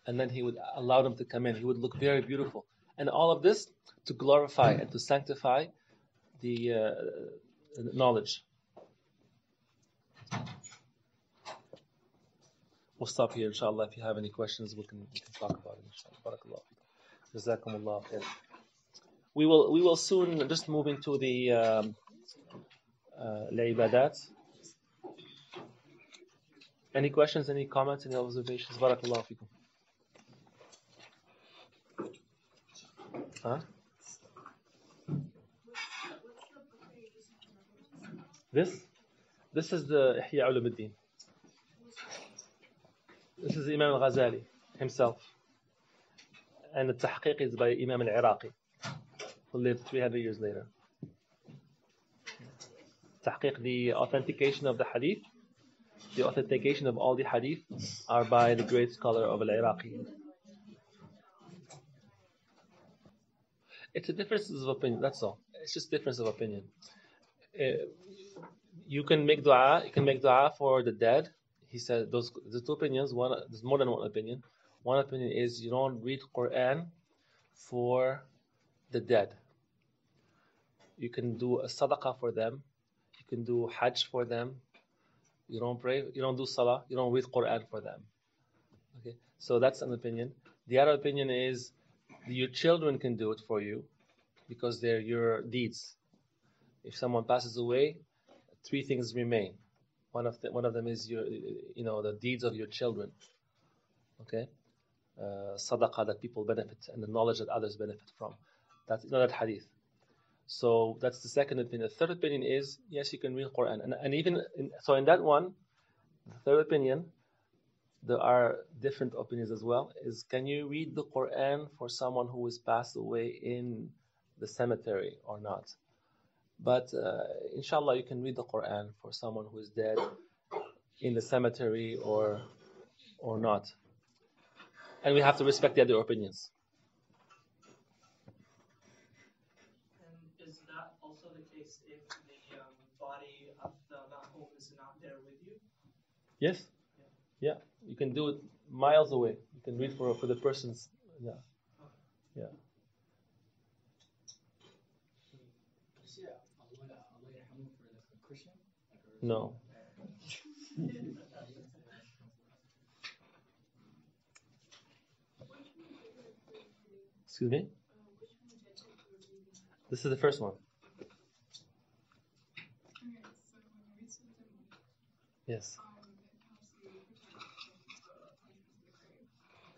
and then he would allow them to come in. He would look very beautiful, and all of this to glorify and to sanctify the uh, knowledge. we'll stop here, inshallah. If you have any questions, we can, we can talk about it, inshallah. Barakallah. Jazakumullah. We will, we will soon just move into the um, uh. Any questions, any comments, any observations? Barakallah fikum. Huh? This? This is the Ihya Ulumuddin. This is Imam al-Ghazali himself. And the tahqiq is by Imam al-Iraqi, who lived 300 years later. The authentication of the hadith, the authentication of all the hadith are by the great scholar of al-Iraqi. It's a difference of opinion, that's all. It's just difference of opinion. Uh, you can make dua, you can make dua for the dead. He said those the two opinions, one there's more than one opinion. One opinion is you don't read Quran for the dead. You can do a sadaqah for them, can do hajj for them. You don't pray, you don't do salah, you don't read Quran for them. Okay, so that's an opinion. The other opinion is your children can do it for you because they're your deeds. If someone passes away, three things remain. One of the, one of them is your, you know, the deeds of your children. Okay, uh, sadaqah that people benefit and the knowledge that others benefit from. That's another hadith. So that's the second opinion. The third opinion is yes, you can read Quran, and, and even in, so in that one, the third opinion, there are different opinions as well. Is can you read the Quran for someone who is passed away in the cemetery or not? But uh, inshallah, you can read the Quran for someone who is dead in the cemetery or or not. And we have to respect the other opinions. And is that also the case if the um, body of the marhum is not there with you? Yes? Yeah. You can do it miles away. You can read for for the person's yeah. Yeah. No. Excuse me? This is the first one. Yes.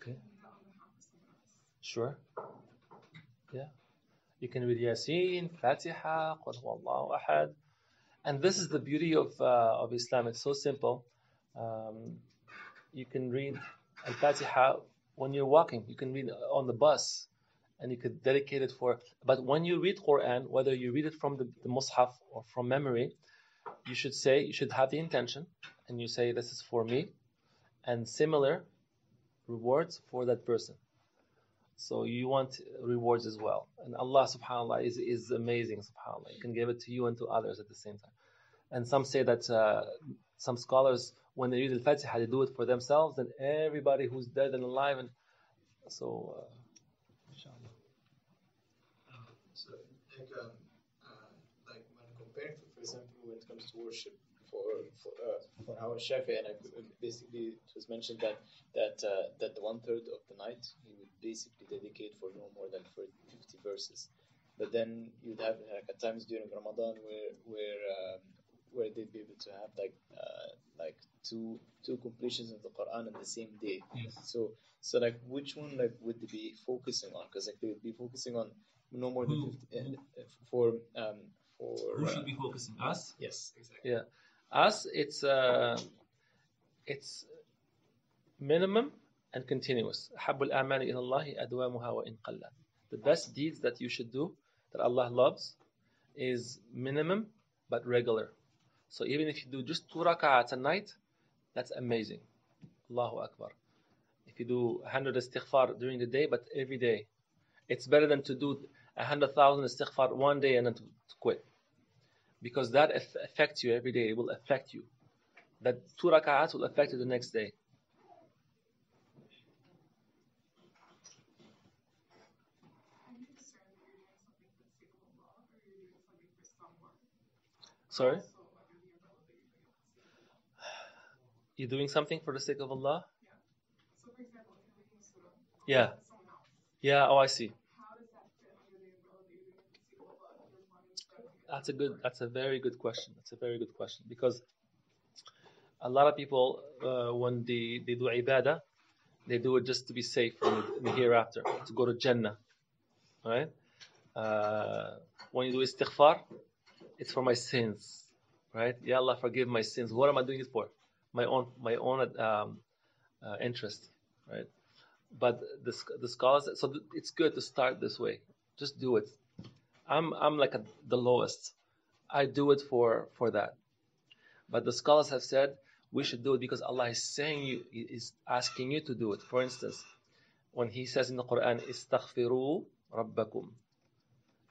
Okay. Sure. Yeah. You can read Yasin, Fatiha, Qul Huwallahu Ahad. And this is the beauty of, uh, of Islam. It's so simple. Um, you can read Al Fatiha when you're walking. You can read on the bus, and you could dedicate it for. But when you read Quran, whether you read it from the, the Mus'haf or from memory, you should say you should have the intention, and you say this is for me, and similar rewards for that person. So you want rewards as well. And Allah ta'ala is, is amazing, subhanAllah. He can give it to you and to others at the same time. And some say that uh, some scholars, when they read Al Fatiha, they do it for themselves and everybody who's dead and alive. And so, uh, inshallah. So, like, um, uh, like when comparing, for, for example, when it comes to worship, for for uh, for our Shafi, and I, basically it was mentioned that that uh, that the one third of the night he would basically dedicate for no more than for 50 verses. But then you'd have like at times during Ramadan where where um, where they'd be able to have like uh, like two two completions of the Quran in the same day. Yes. So so like which one like would they be focusing on? Because like they would be focusing on no more than Who? 50 uh, for um for Who uh, should be focusing? Us? yes exactly Yeah. Us, it's uh, it's minimum and continuous. Habul ilallahi wa in The best deeds that you should do that Allah loves is minimum but regular. So even if you do just two rak'ahs a night, that's amazing. Allahu Akbar. If you do 100 istighfar during the day, but every day, it's better than to do 100,000 istighfar one day and then to, to quit because that aff- affects you every day. It will affect you. That two rak'ahs will affect you the next day. Sorry? You're doing something for the sake of Allah? Yeah. Yeah. Oh, I see. That's a good. That's a very good question. That's a very good question because a lot of people, uh, when they, they do ibadah, they do it just to be safe in the, hereafter, to go to Jannah, right? Uh, when you do istighfar, it's for my sins, right? Ya Allah, forgive my sins. What am I doing it for? My own, my own um, uh, interest, right? But the, the scholars, so it's good to start this way. Just do it. I'm, I'm like a, the lowest. I do it for, for that. But the scholars have said we should do it because Allah is saying you, is asking you to do it. For instance, when He says in the Quran, "Istaghfiru rabbakum,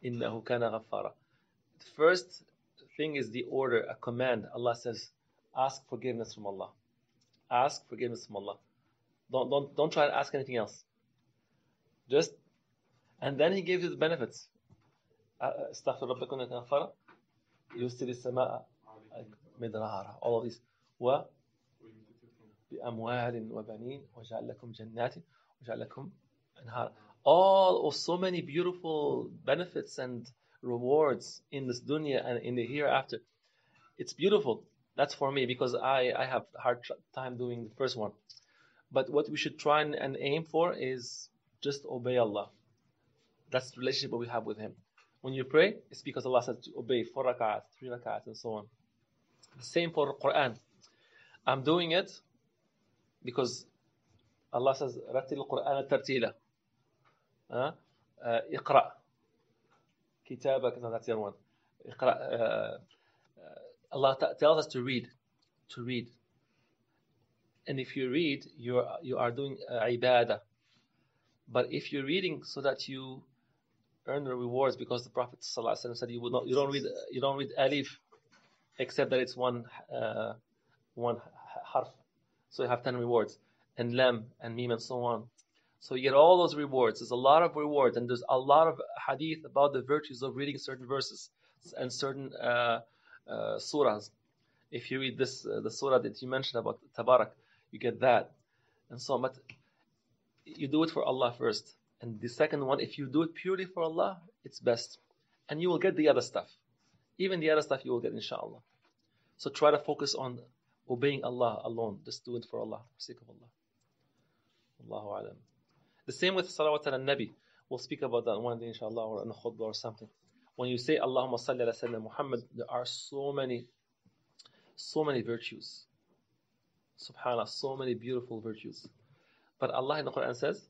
innahu kana ghaffara." The first thing is the order, a command. Allah says, "Ask forgiveness from Allah. Ask forgiveness from Allah. Don't don't don't try to ask anything else. Just, and then He gives you the benefits. استغفر ربكم إنه غفر يرسل السماء مدرارا all of these و بأموال وبنين وجعل لكم جنات وجعل لكم أنهار all of so many beautiful benefits and rewards in this dunya and in the hereafter it's beautiful that's for me because I, I have hard time doing the first one but what we should try and, and aim for is just obey Allah that's the relationship we have with Him when you pray, it's because Allah says to obey four rak'ahs, three rak'ahs, and so on. The same for Quran. I'm doing it because Allah says, رتل القرآن ترتيلا. Uh, اقرأ كتابك that's the other one. اقرأ. Uh, Allah tells us to read, to read. And if you read, you are, you are doing uh, ibadah. But if you're reading so that you earn the rewards because the Prophet ﷺ said you would not, you don't read, you don't read alif except that it's one, uh, one harf. So you have 10 rewards. And lam and mim and so on. So you get all those rewards. There's a lot of rewards and there's a lot of hadith about the virtues of reading certain verses and certain uh, uh, surahs. If you read this, uh, the surah that you mentioned about Tabarak, you get that. And so, on. but you do it for Allah first. And the second one, if you do it purely for Allah, it's best. And you will get the other stuff. Even the other stuff you will get, inshallah. So try to focus on obeying Allah alone. Just do it for Allah, for the sake of Allah. Allahu alam. The same with salawat al nabi. We'll speak about that one day, inshallah, or in a khutbah or something. When you say Allahumma salli ala Sayyidina Muhammad, there are so many, so many virtues. Subhanallah, so many beautiful virtues. But Allah in the Quran says,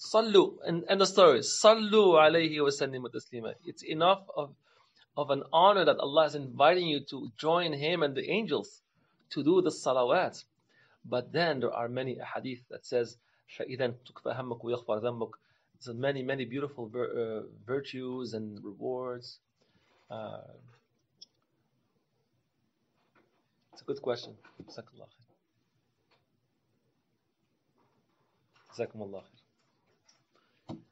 Sallu, and, and the story, Sallu alayhi wa sallimu taslima. It's enough of, of an honor that Allah is inviting you to join Him and the angels to do the salawat. But then there are many hadith that says, فَإِذَا تُكْفَ هَمَّكُ وَيَغْفَرْ ذَنبُكَ So many, many beautiful vir- uh, virtues and rewards. Uh, it's a good question. Jazakallah khair. Jazakumullah khair.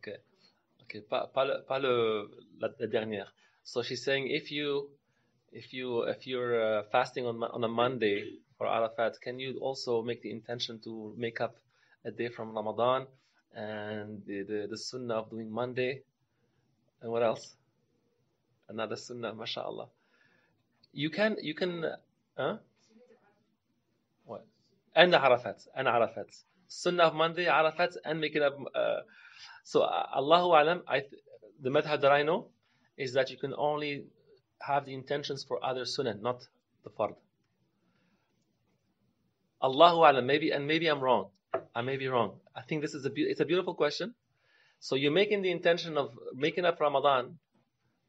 Okay. Okay. Pas, pas, le, pas le, la, la, dernière. So she's saying if you, if you, if you're uh, fasting on, on a Monday for Arafat, can you also make the intention to make up a day from Ramadan and the, the, the sunnah of doing Monday? And what else? Another sunnah, mashallah. You can, you can, huh? What? And Arafat, and Arafat. Sunnah of Monday, Arafat, and making up, uh, so uh, Allahu alam, I the madhab that I know is that you can only have the intentions for other sunnah, not the fard. Allahu alam, maybe and maybe I'm wrong. I may be wrong. I think this is a it's a beautiful question. So you're making the intention of making up Ramadan,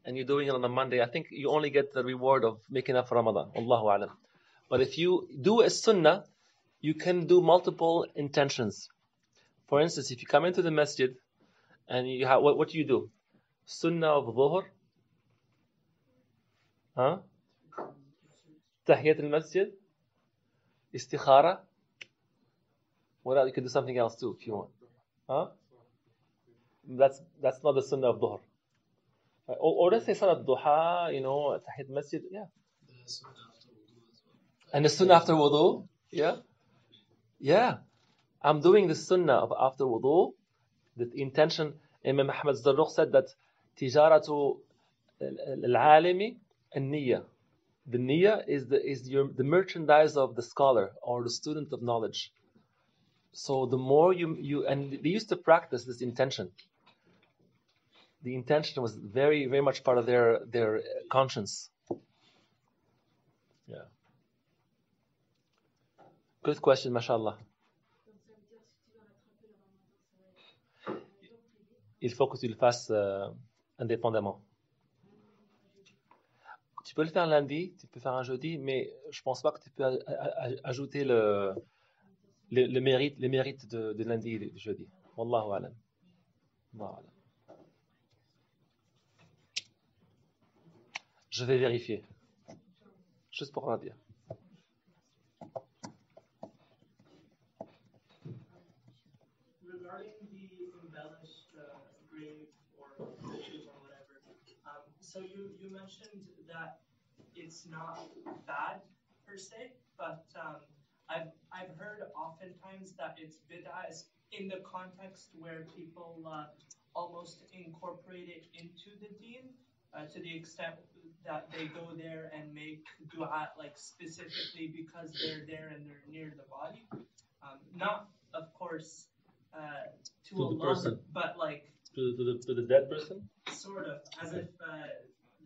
and you're doing it on a Monday. I think you only get the reward of making up Ramadan. Allahu alam. But if you do a sunnah, you can do multiple intentions. For instance, if you come into the masjid and you have, what, what do you do? Sunnah of dhuhr. Huh? Tahiyyat al-masjid. Istikhara. What else? You can do something else too if you want. Huh? That's that's not the sunnah of dhuhr. Uh, Or, or let's say salat duha, you know, tahiyat masjid, yeah. And the sunnah after wudu, yeah, yeah. I'm doing the sunnah of after wudu. The intention, Imam Ahmad Zarruq said that tijaratu al-alimi and The niyyah is the is your the merchandise of the scholar or the student of knowledge. So the more you you and they used to practice this intention. The intention was very very much part of their their conscience. Yeah. Good question, mashallah. Il faut que tu le fasses euh, indépendamment. Tu peux le faire lundi, tu peux faire un jeudi, mais je pense pas que tu peux ajouter le, le, le mérite, les mérites de, lundi et de jeudi. Wallahu alam. Wallahu. Je vais vérifier. Juste pour rien dire. So you, you mentioned that it's not bad per se, but um, I've, I've heard oftentimes that it's bid'ah is in the context where people uh, almost incorporate it into the deen uh, to the extent that they go there and make dua like specifically because they're there and they're near the body. Um, not, of course, uh, to, To Allah, person. but like To, to, the, to the dead person? sort of as if uh,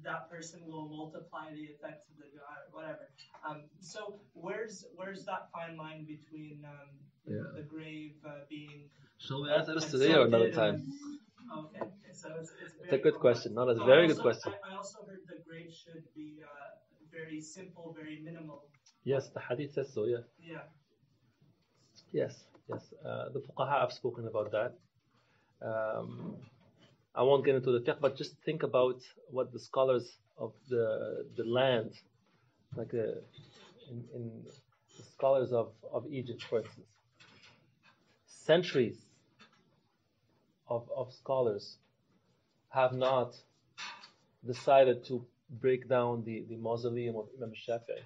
that person will multiply the effects of the dua or whatever. Um, so where's where's that fine line between um, Yeah. the grave uh, being Shall we answer this today or another time? and- Okay, okay, so it's, it's, It's a good complex. question. No, that's a Oh, very I good question. I, I also heard the grave should be uh, very simple, very minimal. Yes, the hadith says so, yeah. Yeah. Yes, yes. Uh, the fuqaha have spoken about that. Um, I won't get into the fiqh, but just think about what the scholars of the the land, like uh, in, in the scholars of, of Egypt, for instance, centuries of, of scholars have not decided to break down the, the mausoleum of Imam Shafi'i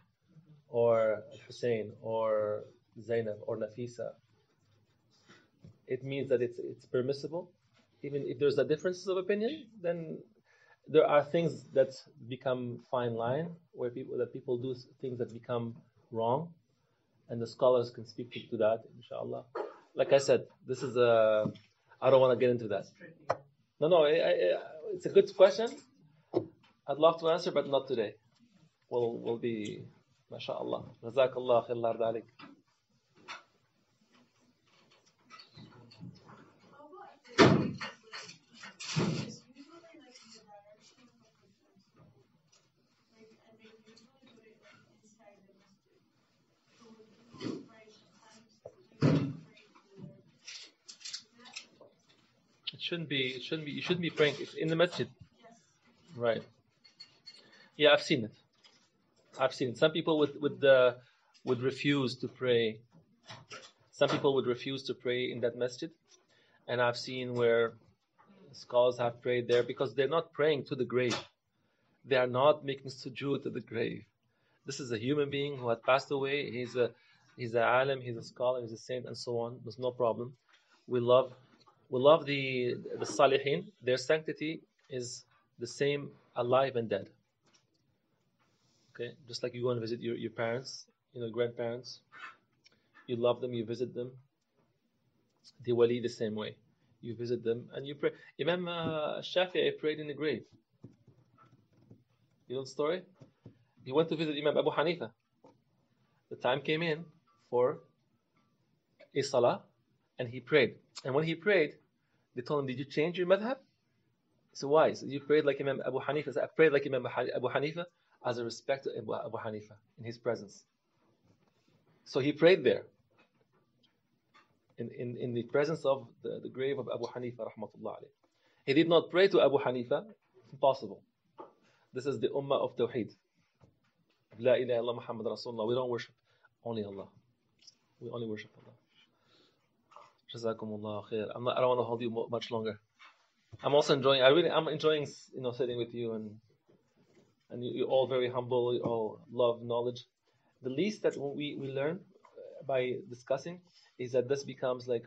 or Hussein or Zainab or Nafisa. It means that it's it's permissible. Even if there's a difference of opinion, then there are things that become fine line where people that people do things that become wrong, and the scholars can speak to, that, inshallah. Like I said, this is a I don't want to get into that. No, no, I, I, it's a good question. I'd love to answer, but not today. We'll, we'll be, mashallah. Jazakallah khair Allah yarda alik. How about if the grave is like, it's usually like in the direction of the person's soul. Like, and they usually put it like inside the masjid. So when people pray, sometimes they would pray to the, is that, It shouldn't be, it shouldn't be, you shouldn't be praying. It's in the masjid. Right. Yeah, I've seen it. I've seen it. Some people would would uh, would refuse to pray. Some people would refuse to pray in that masjid, and I've seen where scholars have prayed there because they're not praying to the grave. They are not making sujood to the grave. This is a human being who had passed away. He's a he's a alim, he's a scholar, he's a saint, and so on. There's no problem. We love we love the the salihin. Their sanctity is the same alive and dead. Okay, just like you go and visit your, your parents, you know, grandparents, you love them, you visit them. The wali the same way. You visit them and you pray. Imam uh, Shafi'i prayed in the grave. You know the story? He went to visit Imam Abu Hanifa. The time came in for a salah and he prayed. And when he prayed, they told him, Did you change your madhab? So why? So you prayed like Imam Abu Hanifa. So I prayed like Imam Abu Hanifa as a respect to Abu, Hanifa in his presence. So he prayed there. In, in, in the presence of the, the grave of Abu Hanifa rahmatullah. He did not pray to Abu Hanifa. It's impossible. This is the ummah of Tawheed. La ilaha illallah Muhammad Rasulullah. We don't worship only Allah. We only worship Allah. Jazakumullah khair. I'm not, I don't want to hold you much longer. I'm also enjoying. I really, I'm enjoying, you know, sitting with you and and you, you're all very humble. You all love knowledge. The least that we we learn uh, by discussing is that this becomes like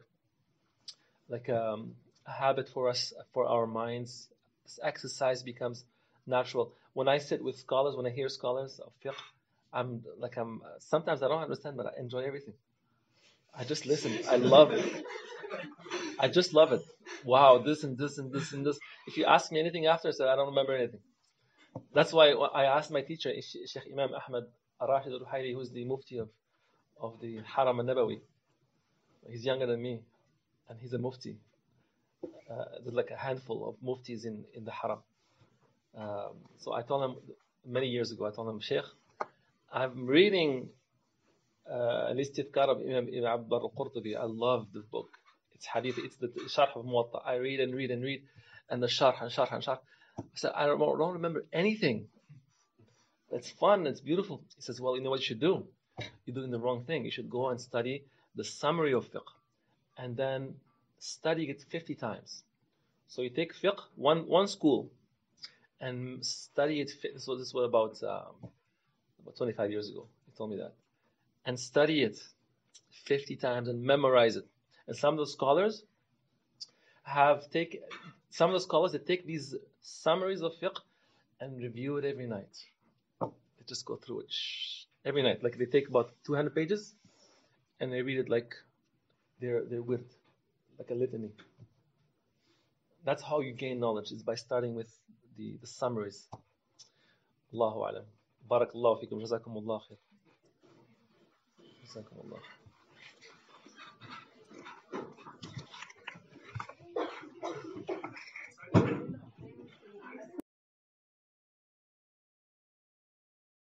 like um, a habit for us, for our minds. This exercise becomes natural. When I sit with scholars, when I hear scholars of fiqh, I'm like I'm. Sometimes I don't understand, but I enjoy everything. I just listen. I love it. I just love it. Wow, this and this and this and this. If you ask me anything after, I said I don't remember anything. That's why I asked my teacher, Sheikh Imam Ahmad Ar-Rashid Al-Ruhaili, who's the mufti of, of the Haram al-Nabawi. He's younger than me, and he's a mufti. Uh, there's like a handful of muftis in, in the Haram. Um, so I told him many years ago, I told him, Sheikh, I'm reading Al-Istithkar of Imam. I love the book. It's hadith, it's the sharh of. I read and read and read, and the sharh and sharh and sharh. I don't, don't remember anything. It's fun, it's beautiful. He says, Well, you know what you should do? You're doing the wrong thing. You should go and study the summary of fiqh and then study it 50 times. So you take fiqh, one, one school, and study it. So this was about, um, about 25 years ago. He told me that. And study it 50 times and memorize it. And some of the scholars have take some of the scholars that take these summaries of fiqh and review it every night. They just go through it every night. Like they take about 200 pages and they read it like their their wird, like a litany. That's how you gain knowledge is by starting with the, the summaries. Allahu alam. Barakallahu fikum. Jazakumullah khair. جزاكم الله